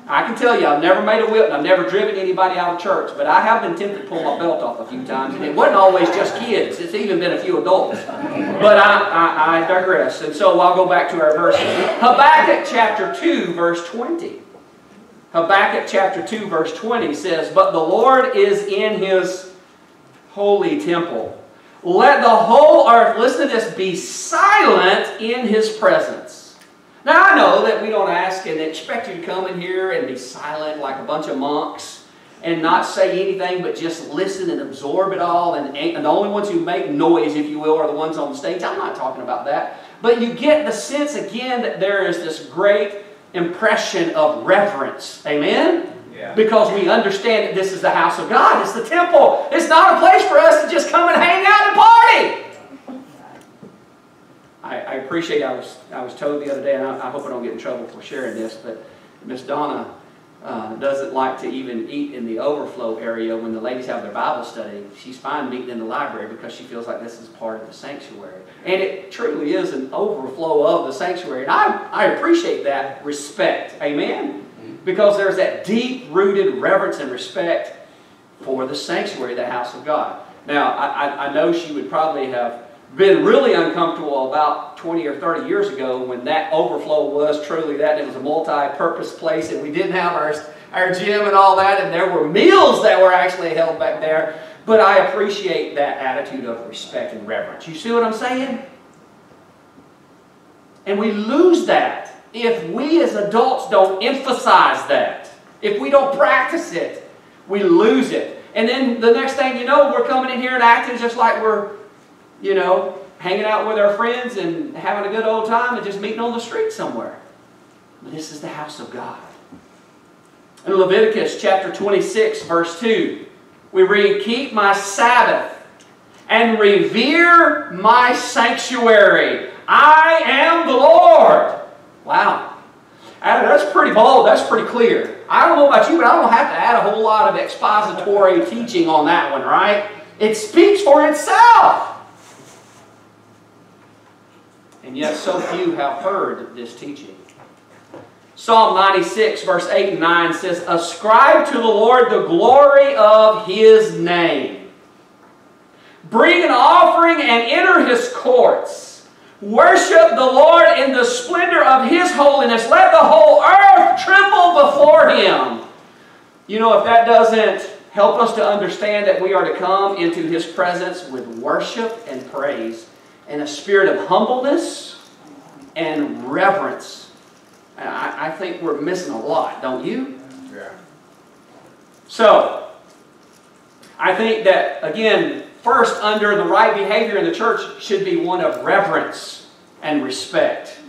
I can tell you, I've never made a whip and I've never driven anybody out of church, but I have been tempted to pull my belt off a few times, and it wasn't always just kids. It's even been a few adults. But I, I, I digress. And so I'll go back to our verses. Habakkuk chapter 2, verse 20. Habakkuk chapter 2, verse 20 says, But the Lord is in his holy temple. Let the whole earth, listen to this, be silent in his presence. Now I know that we don't ask and expect you to come in here and be silent like a bunch of monks and not say anything but just listen and absorb it all. And, and the only ones who make noise, if you will, are the ones on the stage. I'm not talking about that. But you get the sense again that there is this great impression of reverence. Amen? Because we understand that this is the house of God. It's the temple. It's not a place for us to just come and hang out and party. I, I appreciate, I was, I was told the other day, and I, I hope I don't get in trouble for sharing this, but Miss Donna uh, doesn't like to even eat in the overflow area when the ladies have their Bible study. She's fine meeting in the library because she feels like this is part of the sanctuary. And it truly is an overflow of the sanctuary. And I, I appreciate that respect. Amen? Because there's that deep rooted reverence and respect for the sanctuary, the house of God. Now, I, I, know she would probably have been really uncomfortable about 20 or 30 years ago when that overflow was truly that. It was a multi-purpose place and we didn't have our, our gym and all that and there were meals that were actually held back there. But I appreciate that attitude of respect and reverence. You see what I'm saying? And we lose that if we as adults don't emphasize that. If we don't practice it, we lose it. And then the next thing you know, we're coming in here and acting just like we're you know, hanging out with our friends and having a good old time and just meeting on the street somewhere. This is the house of God. In Leviticus chapter 26, verse 2, we read, Keep my Sabbath and revere my sanctuary. I am the Lord. Wow. That's pretty bold. That's pretty clear. I don't know about you, but I don't have to add a whole lot of expository teaching on that one, right? It speaks for itself. And yet, so few have heard this teaching. Psalm 96, verse 8 and 9 says, Ascribe to the Lord the glory of His name. Bring an offering and enter His courts. Worship the Lord in the splendor of His holiness. Let the whole earth tremble before Him. You know, if that doesn't help us to understand that we are to come into His presence with worship and praise and a spirit of humbleness and reverence. I, I think we're missing a lot, don't you? Yeah. So, I think that, again, first, under the right behavior in the church should be one of reverence and respect.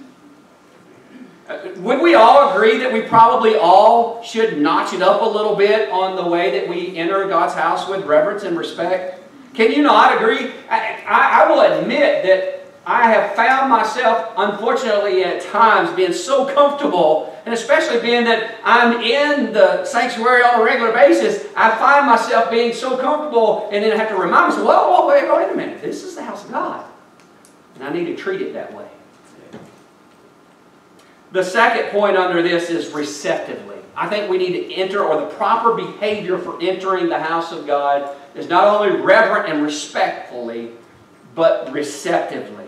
Uh, would we all agree that we probably all should notch it up a little bit on the way that we enter God's house with reverence and respect? Can you not agree? I, I, I will admit that I have found myself, unfortunately, at times being so comfortable, and especially being that I'm in the sanctuary on a regular basis, I find myself being so comfortable, and then I have to remind myself, whoa, wait, wait a minute, this is the house of God. And I need to treat it that way. The second point under this is receptively. I think we need to enter, or the proper behavior for entering the house of God is not only reverent and respectfully, but receptively.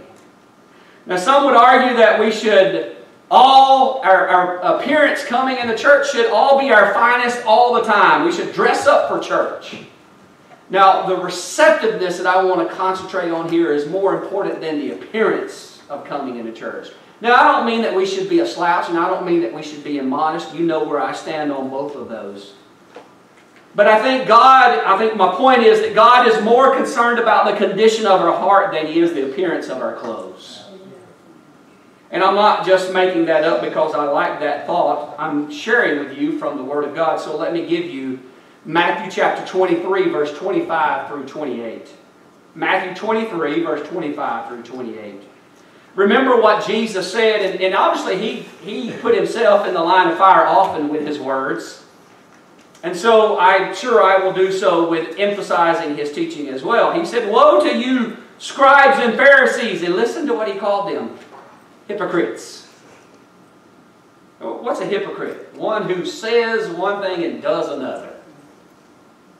Now, some would argue that we should all, our, our appearance coming in the church should all be our finest all the time. We should dress up for church. Now, the receptiveness that I want to concentrate on here is more important than the appearance of coming into church. Now, I don't mean that we should be a slouch, and I don't mean that we should be immodest. You know where I stand on both of those. But I think God, I think my point is that God is more concerned about the condition of our heart than He is the appearance of our clothes. And I'm not just making that up because I like that thought. I'm sharing with you from the Word of God. So let me give you Matthew chapter 23, verse 25 through 28. Matthew 23, verse 25 through 28. Remember what Jesus said, and, and obviously he, he put himself in the line of fire often with his words. And so I'm sure I will do so with emphasizing his teaching as well. He said, Woe to you, scribes and Pharisees! And listen to what he called them hypocrites. What's a hypocrite? One who says one thing and does another.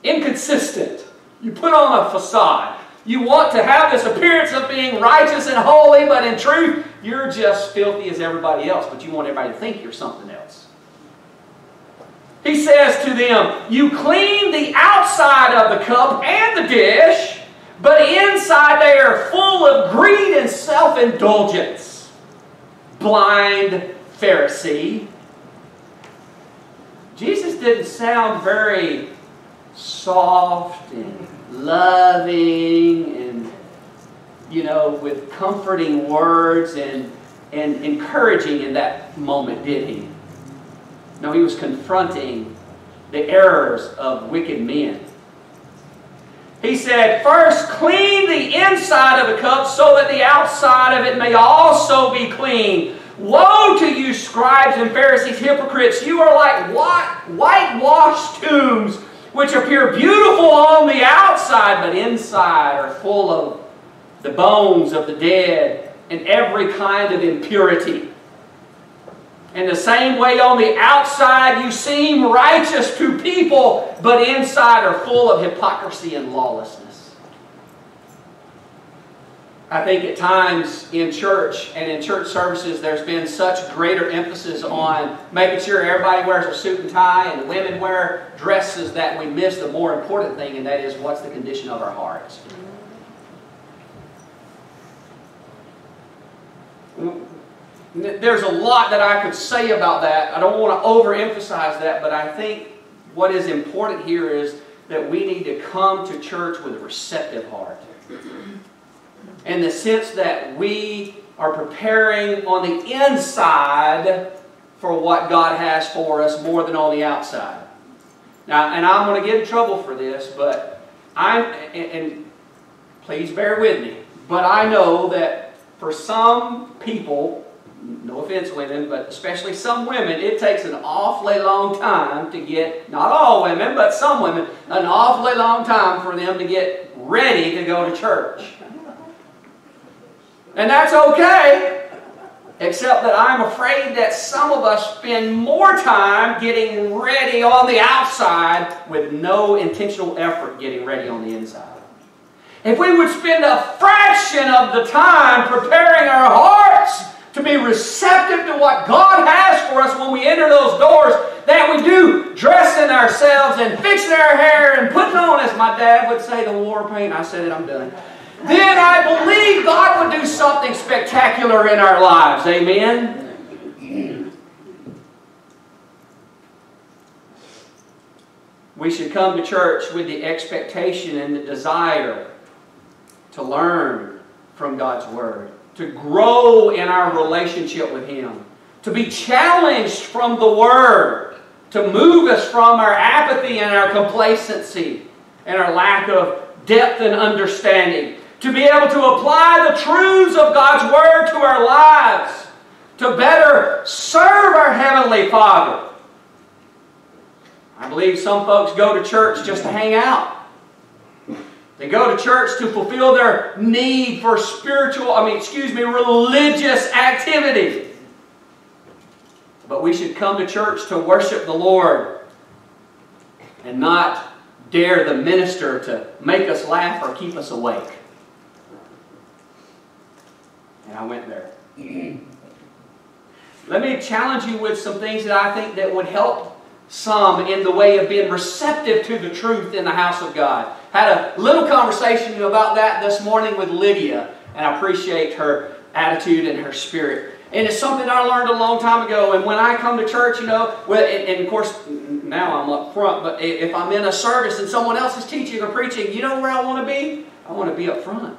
Inconsistent. You put on a facade. You want to have this appearance of being righteous and holy, but in truth, you're just filthy as everybody else, but you want everybody to think you're something else. He says to them, You clean the outside of the cup and the dish, but inside they are full of greed and self indulgence. Blind Pharisee. Jesus didn't sound very soft and loving and, you know, with comforting words and, and encouraging in that moment, did he? No, he was confronting the errors of wicked men. He said, First, clean the inside of the cup so that the outside of it may also be clean. Woe to you, scribes and Pharisees, hypocrites! You are like whitewashed tombs, which appear beautiful on the outside, but inside are full of the bones of the dead and every kind of impurity. In the same way, on the outside, you seem righteous to people, but inside are full of hypocrisy and lawlessness. I think at times in church and in church services, there's been such greater emphasis on making sure everybody wears a suit and tie and the women wear dresses that we miss the more important thing, and that is what's the condition of our hearts. There's a lot that I could say about that. I don't want to overemphasize that, but I think what is important here is that we need to come to church with a receptive heart in the sense that we are preparing on the inside for what God has for us more than on the outside. Now, and I'm going to get in trouble for this, but I'm, and please bear with me. But I know that for some people, no offense women, but especially some women, it takes an awfully long time to get, not all women, but some women, an awfully long time for them to get ready to go to church. And that's okay, except that I'm afraid that some of us spend more time getting ready on the outside with no intentional effort getting ready on the inside. If we would spend a fraction of the time preparing our hearts to be receptive to what God has for us when we enter those doors, that we do dressing ourselves and fixing our hair and putting on, as my dad would say, the war paint. I said it, I'm done. Then I believe God would do something spectacular in our lives. Amen. We should come to church with the expectation and the desire to learn from God's Word, to grow in our relationship with Him, to be challenged from the Word, to move us from our apathy and our complacency and our lack of depth and understanding, to be able to apply the truths of God's Word to our lives, to better serve our Heavenly Father. I believe some folks go to church just to hang out. They go to church to fulfill their need for spiritual, I mean, excuse me, religious activity. But we should come to church to worship the Lord and not dare the minister to make us laugh or keep us awake. And I went there. Let me challenge you with some things that I think that would help some in the way of being receptive to the truth in the house of God. Had a little conversation about that this morning with Lydia, and I appreciate her attitude and her spirit. And it's something I learned a long time ago. And when I come to church, you know, well, and, and of course, now I'm up front, but if I'm in a service and someone else is teaching or preaching, you know where I want to be? I want to be up front.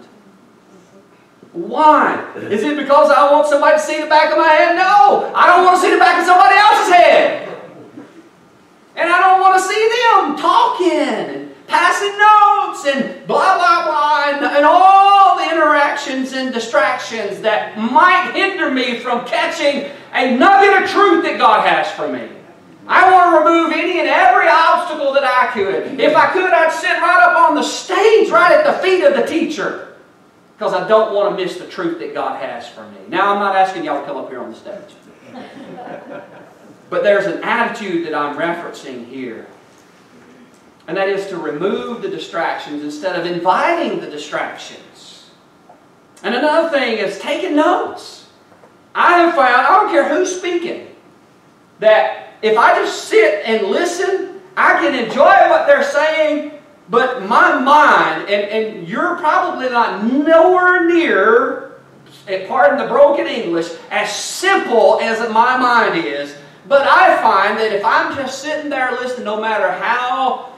Why? Is it because I want somebody to see the back of my head? No! I don't want to see the back of somebody else's head. And I don't want to see them talking passing notes and blah, blah, blah, and, and all the interactions and distractions that might hinder me from catching a nugget of truth that God has for me. I want to remove any and every obstacle that I could. If I could, I'd sit right up on the stage, right at the feet of the teacher. Because I don't want to miss the truth that God has for me. Now, I'm not asking y'all to come up here on the stage. But there's an attitude that I'm referencing here. And that is to remove the distractions instead of inviting the distractions. And another thing is taking notes. I have found, I don't care who's speaking, that if I just sit and listen, I can enjoy what they're saying, but my mind, and, and you're probably not nowhere near, pardon the broken English, as simple as my mind is, but I find that if I'm just sitting there listening, no matter how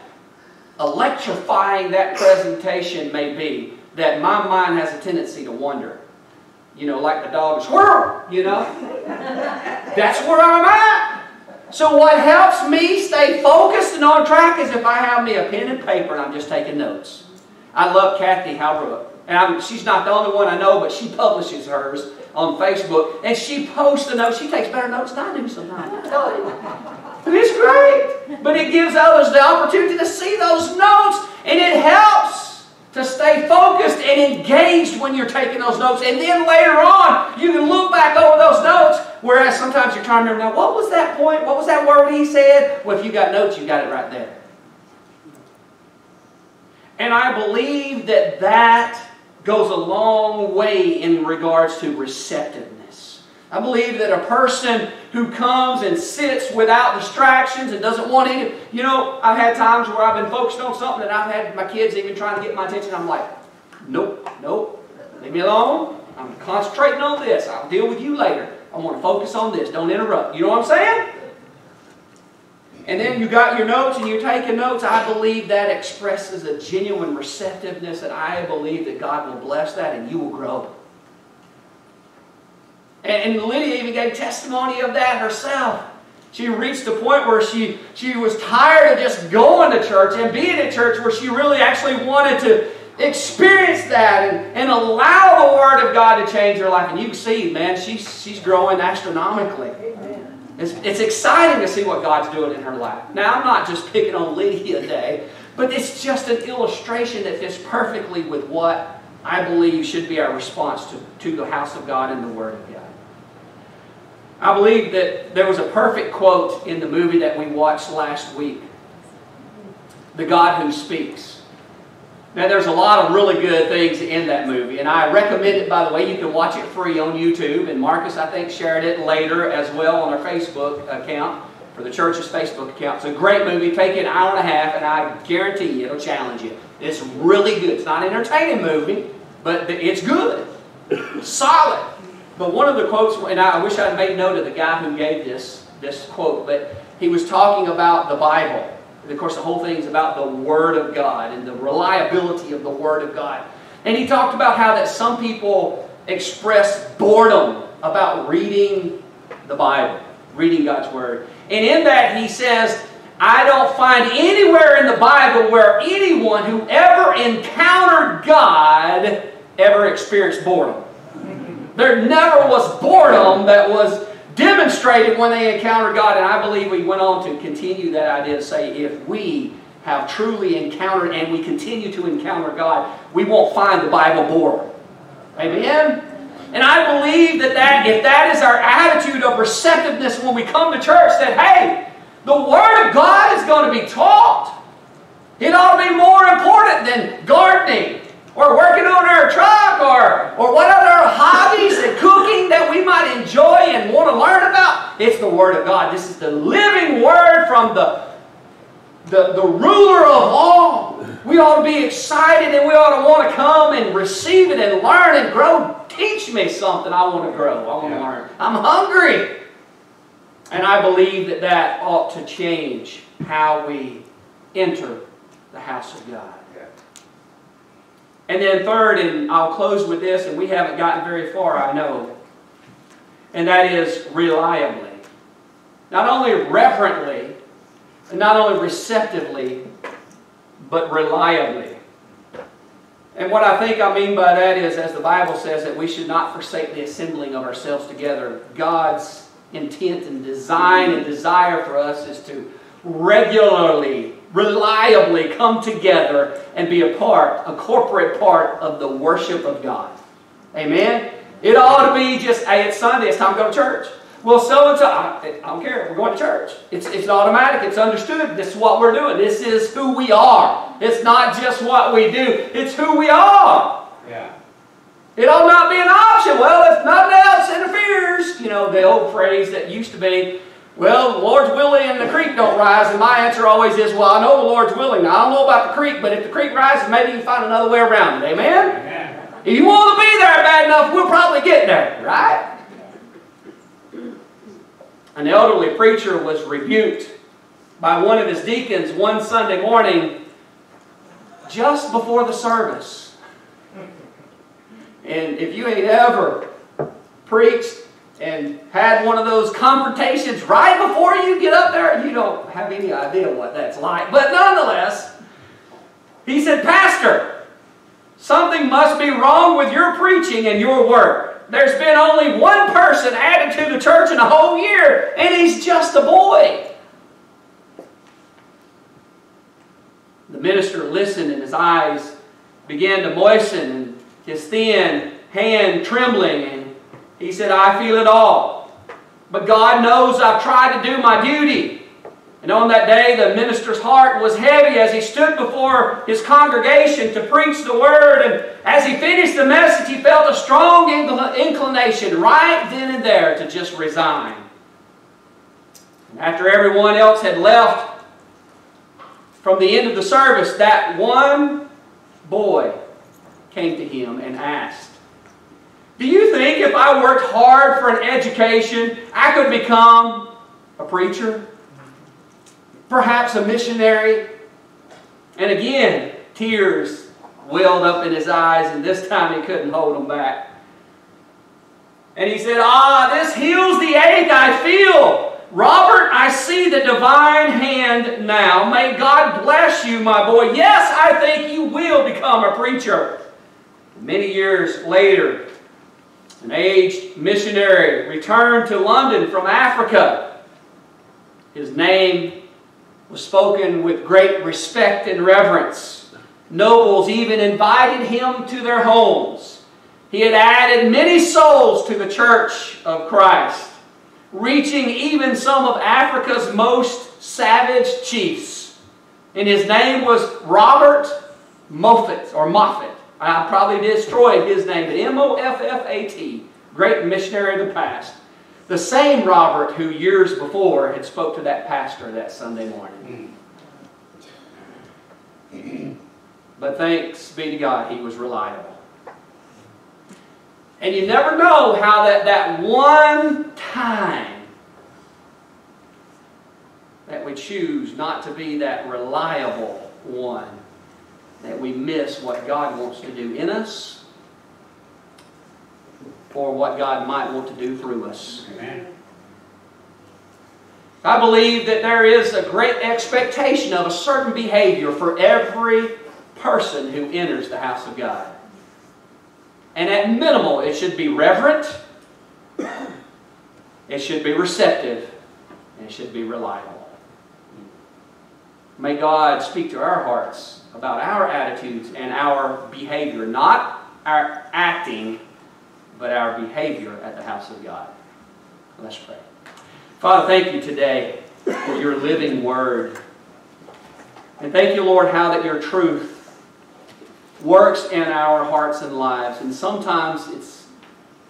electrifying that presentation may be, that my mind has a tendency to wander. You know, like the dog squirrel, you know? That's where I'm at. So what helps me stay focused and on track is if I have me a pen and paper and I'm just taking notes. I love Kathy Halbrook. And I'm, she's not the only one I know, but she publishes hers on Facebook. And she posts the notes. She takes better notes than I do sometimes. Oh, And it's great. But it gives others the opportunity to see those notes. And it helps to stay focused and engaged when you're taking those notes. And then later on, you can look back over those notes. Whereas sometimes you're trying to remember, now, what was that point? What was that word he said? Well, if you got notes, you got it right there. And I believe that that goes a long way in regards to receptiveness. I believe that a person who comes and sits without distractions and doesn't want any, you know, I've had times where I've been focused on something and I've had my kids even trying to get my attention. I'm like, nope, nope, leave me alone. I'm concentrating on this. I'll deal with you later. I want to focus on this. Don't interrupt. You know what I'm saying? And then you got your notes and you're taking notes. I believe that expresses a genuine receptiveness, and I believe that God will bless that and you will grow. And, and Lydia even gave testimony of that herself. She reached a point where she, she was tired of just going to church and being at church where she really actually wanted to, experience that and, and allow the Word of God to change her life. And you can see, man, she's, she's growing astronomically. It's, it's exciting to see what God's doing in her life. Now, I'm not just picking on Lydia today, but it's just an illustration that fits perfectly with what I believe should be our response to, to the house of God and the Word of God. I believe that there was a perfect quote in the movie that we watched last week The God Who Speaks. Now, there's a lot of really good things in that movie, and I recommend it, by the way. You can watch it free on YouTube, and Marcus, I think, shared it later as well on our Facebook account, for the church's Facebook account. It's a great movie. Take an hour and a half, and I guarantee you it'll challenge you. It's really good. It's not an entertaining movie, but it's good. Solid. But one of the quotes, and I wish I had made note of the guy who gave this, this quote, but he was talking about the Bible. And of course, the whole thing is about the Word of God and the reliability of the Word of God. And he talked about how that some people express boredom about reading the Bible, reading God's Word. And in that, he says, I don't find anywhere in the Bible where anyone who ever encountered God ever experienced boredom. There never was boredom that was demonstrated when they encountered God. And I believe we went on to continue that idea to say if we have truly encountered and we continue to encounter God, we won't find the Bible boring. Amen? And I believe that, that if that is our attitude of receptiveness when we come to church, that hey, the Word of God is going to be taught. It ought to be more important than gardening or working on our truck or, or what other hobbies and cooking that we might enjoy and want to learn about. It's the Word of God. This is the living Word from the, the, the ruler of all. We ought to be excited and we ought to want to come and receive it and learn and grow. Teach me something. I want to grow. I want to learn. I'm hungry. And I believe that that ought to change how we enter the house of God. And then third, and I'll close with this, and we haven't gotten very far, I know, and that is reliably. Not only reverently, and not only receptively, but reliably. And what I think I mean by that is, as the Bible says, that we should not forsake the assembling of ourselves together. God's intent and design and desire for us is to regularly reliably come together and be a part, a corporate part of the worship of God. Amen? It ought to be just, hey, it's Sunday, it's time to go to church. Well, so and so, I, don't care, we're going to church. It's, it's automatic, it's understood. This is what we're doing. This is who we are. It's not just what we do, it's who we are. Yeah. It ought not be an option. Well, if nothing else interferes, you know, the old phrase that used to be, well, the Lord's willing and the creek don't rise, and my answer always is, well, I know the Lord's willing. Now, I don't know about the creek, but if the creek rises, maybe you can find another way around it. Amen? Amen. If you want to be there bad enough, we'll probably get there, right? An elderly preacher was rebuked by one of his deacons one Sunday morning just before the service. And if you ain't ever preached and had one of those confrontations right before you get up there, you don't have any idea what that's like. But nonetheless, he said, Pastor, something must be wrong with your preaching and your work. There's been only one person added to the church in a whole year, and he's just a boy. The minister listened, and his eyes began to moisten, and his thin hand trembling, and he said, I feel it all. But God knows I've tried to do my duty. And on that day, the minister's heart was heavy as he stood before his congregation to preach the word. And as he finished the message, he felt a strong inclination right then and there to just resign. And after everyone else had left from the end of the service, that one boy came to him and asked, do you think if I worked hard for an education, I could become a preacher? Perhaps a missionary? And again, tears welled up in his eyes, and this time he couldn't hold them back. And he said, Ah, this heals the ache I feel. Robert, I see the divine hand now. May God bless you, my boy. Yes, I think you will become a preacher. Many years later, an aged missionary returned to London from Africa. His name was spoken with great respect and reverence. Nobles even invited him to their homes. He had added many souls to the church of Christ, reaching even some of Africa's most savage chiefs. And his name was Robert Moffat, or Moffat. I probably destroyed his name, but M-O-F-F-A-T, great missionary of the past. The same Robert who years before had spoke to that pastor that Sunday morning. Hmm. But thanks be to God, he was reliable. And you never know how that, that one time that we choose not to be that reliable one, that we miss what God wants to do in us or what God might want to do through us. Amen. I believe that there is a great expectation of a certain behavior for every person who enters the house of God. And at minimal, it should be reverent, it should be receptive, and it should be reliable. May God speak to our hearts about our attitudes and our behavior, not our acting, but our behavior at the house of God. Let's pray. Father, thank you today for your living word. And thank you, Lord, how that your truth works in our hearts and lives. And sometimes it's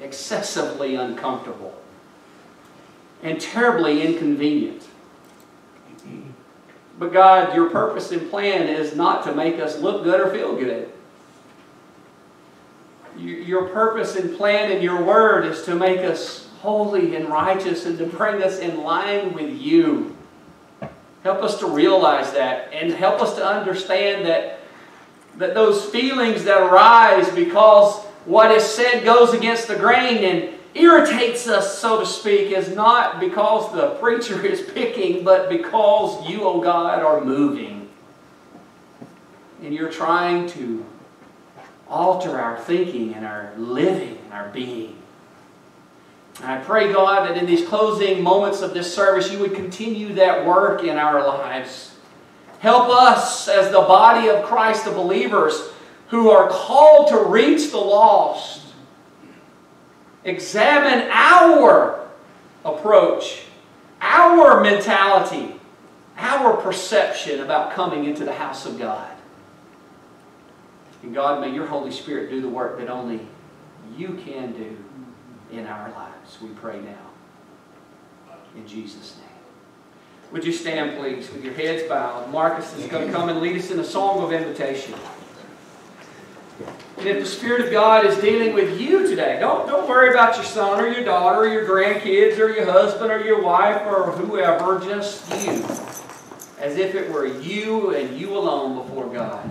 excessively uncomfortable and terribly inconvenient. But God, your purpose and plan is not to make us look good or feel good. Your purpose and plan in your word is to make us holy and righteous and to bring us in line with you. Help us to realize that and help us to understand that, that those feelings that arise because what is said goes against the grain and irritates us, so to speak, is not because the preacher is picking, but because you, O oh God, are moving. And you're trying to alter our thinking and our living and our being. And I pray, God, that in these closing moments of this service, you would continue that work in our lives. Help us as the body of Christ, the believers who are called to reach the lost. Examine our approach, our mentality, our perception about coming into the house of God. And God, may your Holy Spirit do the work that only you can do in our lives. We pray now. In Jesus' name. Would you stand, please, with your heads bowed? Marcus is going to come and lead us in a song of invitation. And if the Spirit of God is dealing with you today, don't, don't worry about your son or your daughter or your grandkids or your husband or your wife or whoever, just you. As if it were you and you alone before God.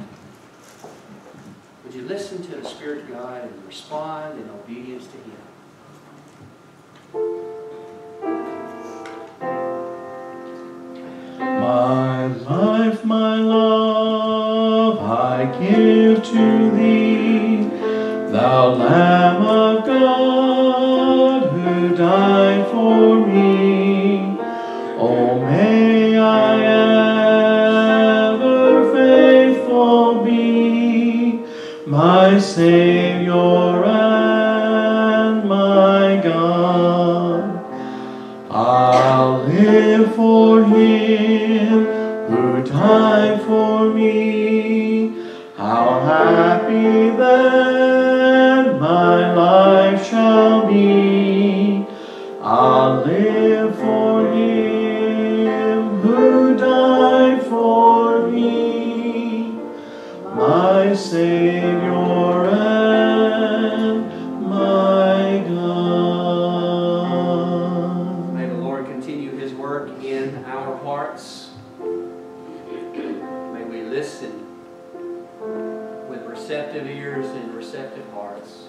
Would you listen to the Spirit of God and respond in obedience to Him? My life, my love, I give to Lamb of God who died for me. Oh, may I ever faithful be, my Savior and my God. I'll live for him who died listen with receptive ears and receptive hearts,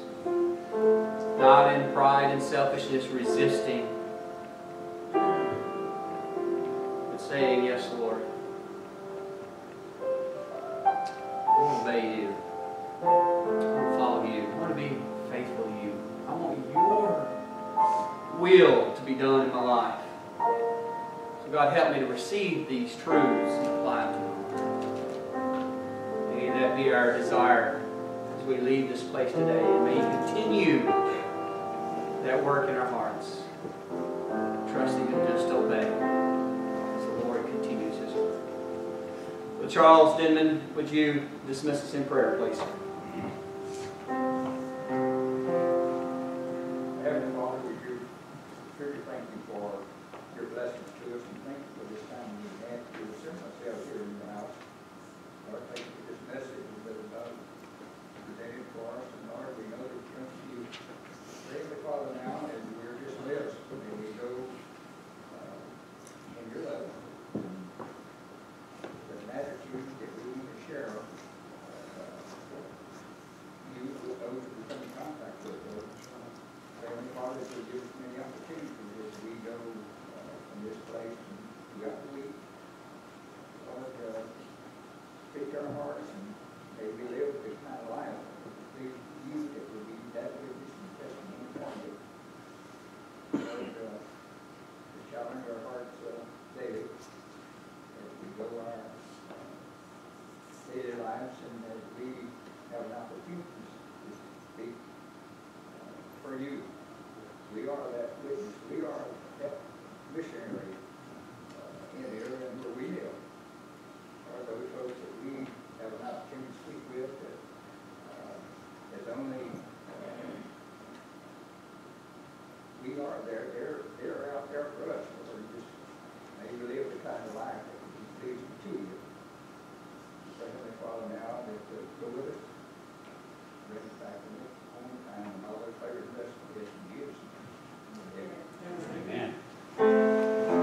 not in pride and selfishness resisting, but saying, Yes, Lord, I want to obey you. I want to follow you. I want to be faithful to you. I want your will to be done in my life. So, God, help me to receive these truths. desire as we leave this place today. And may you continue that work in our hearts, trusting and just obey as the Lord continues His work. But Charles Denman, would you dismiss us in prayer, please?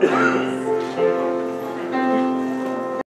mm.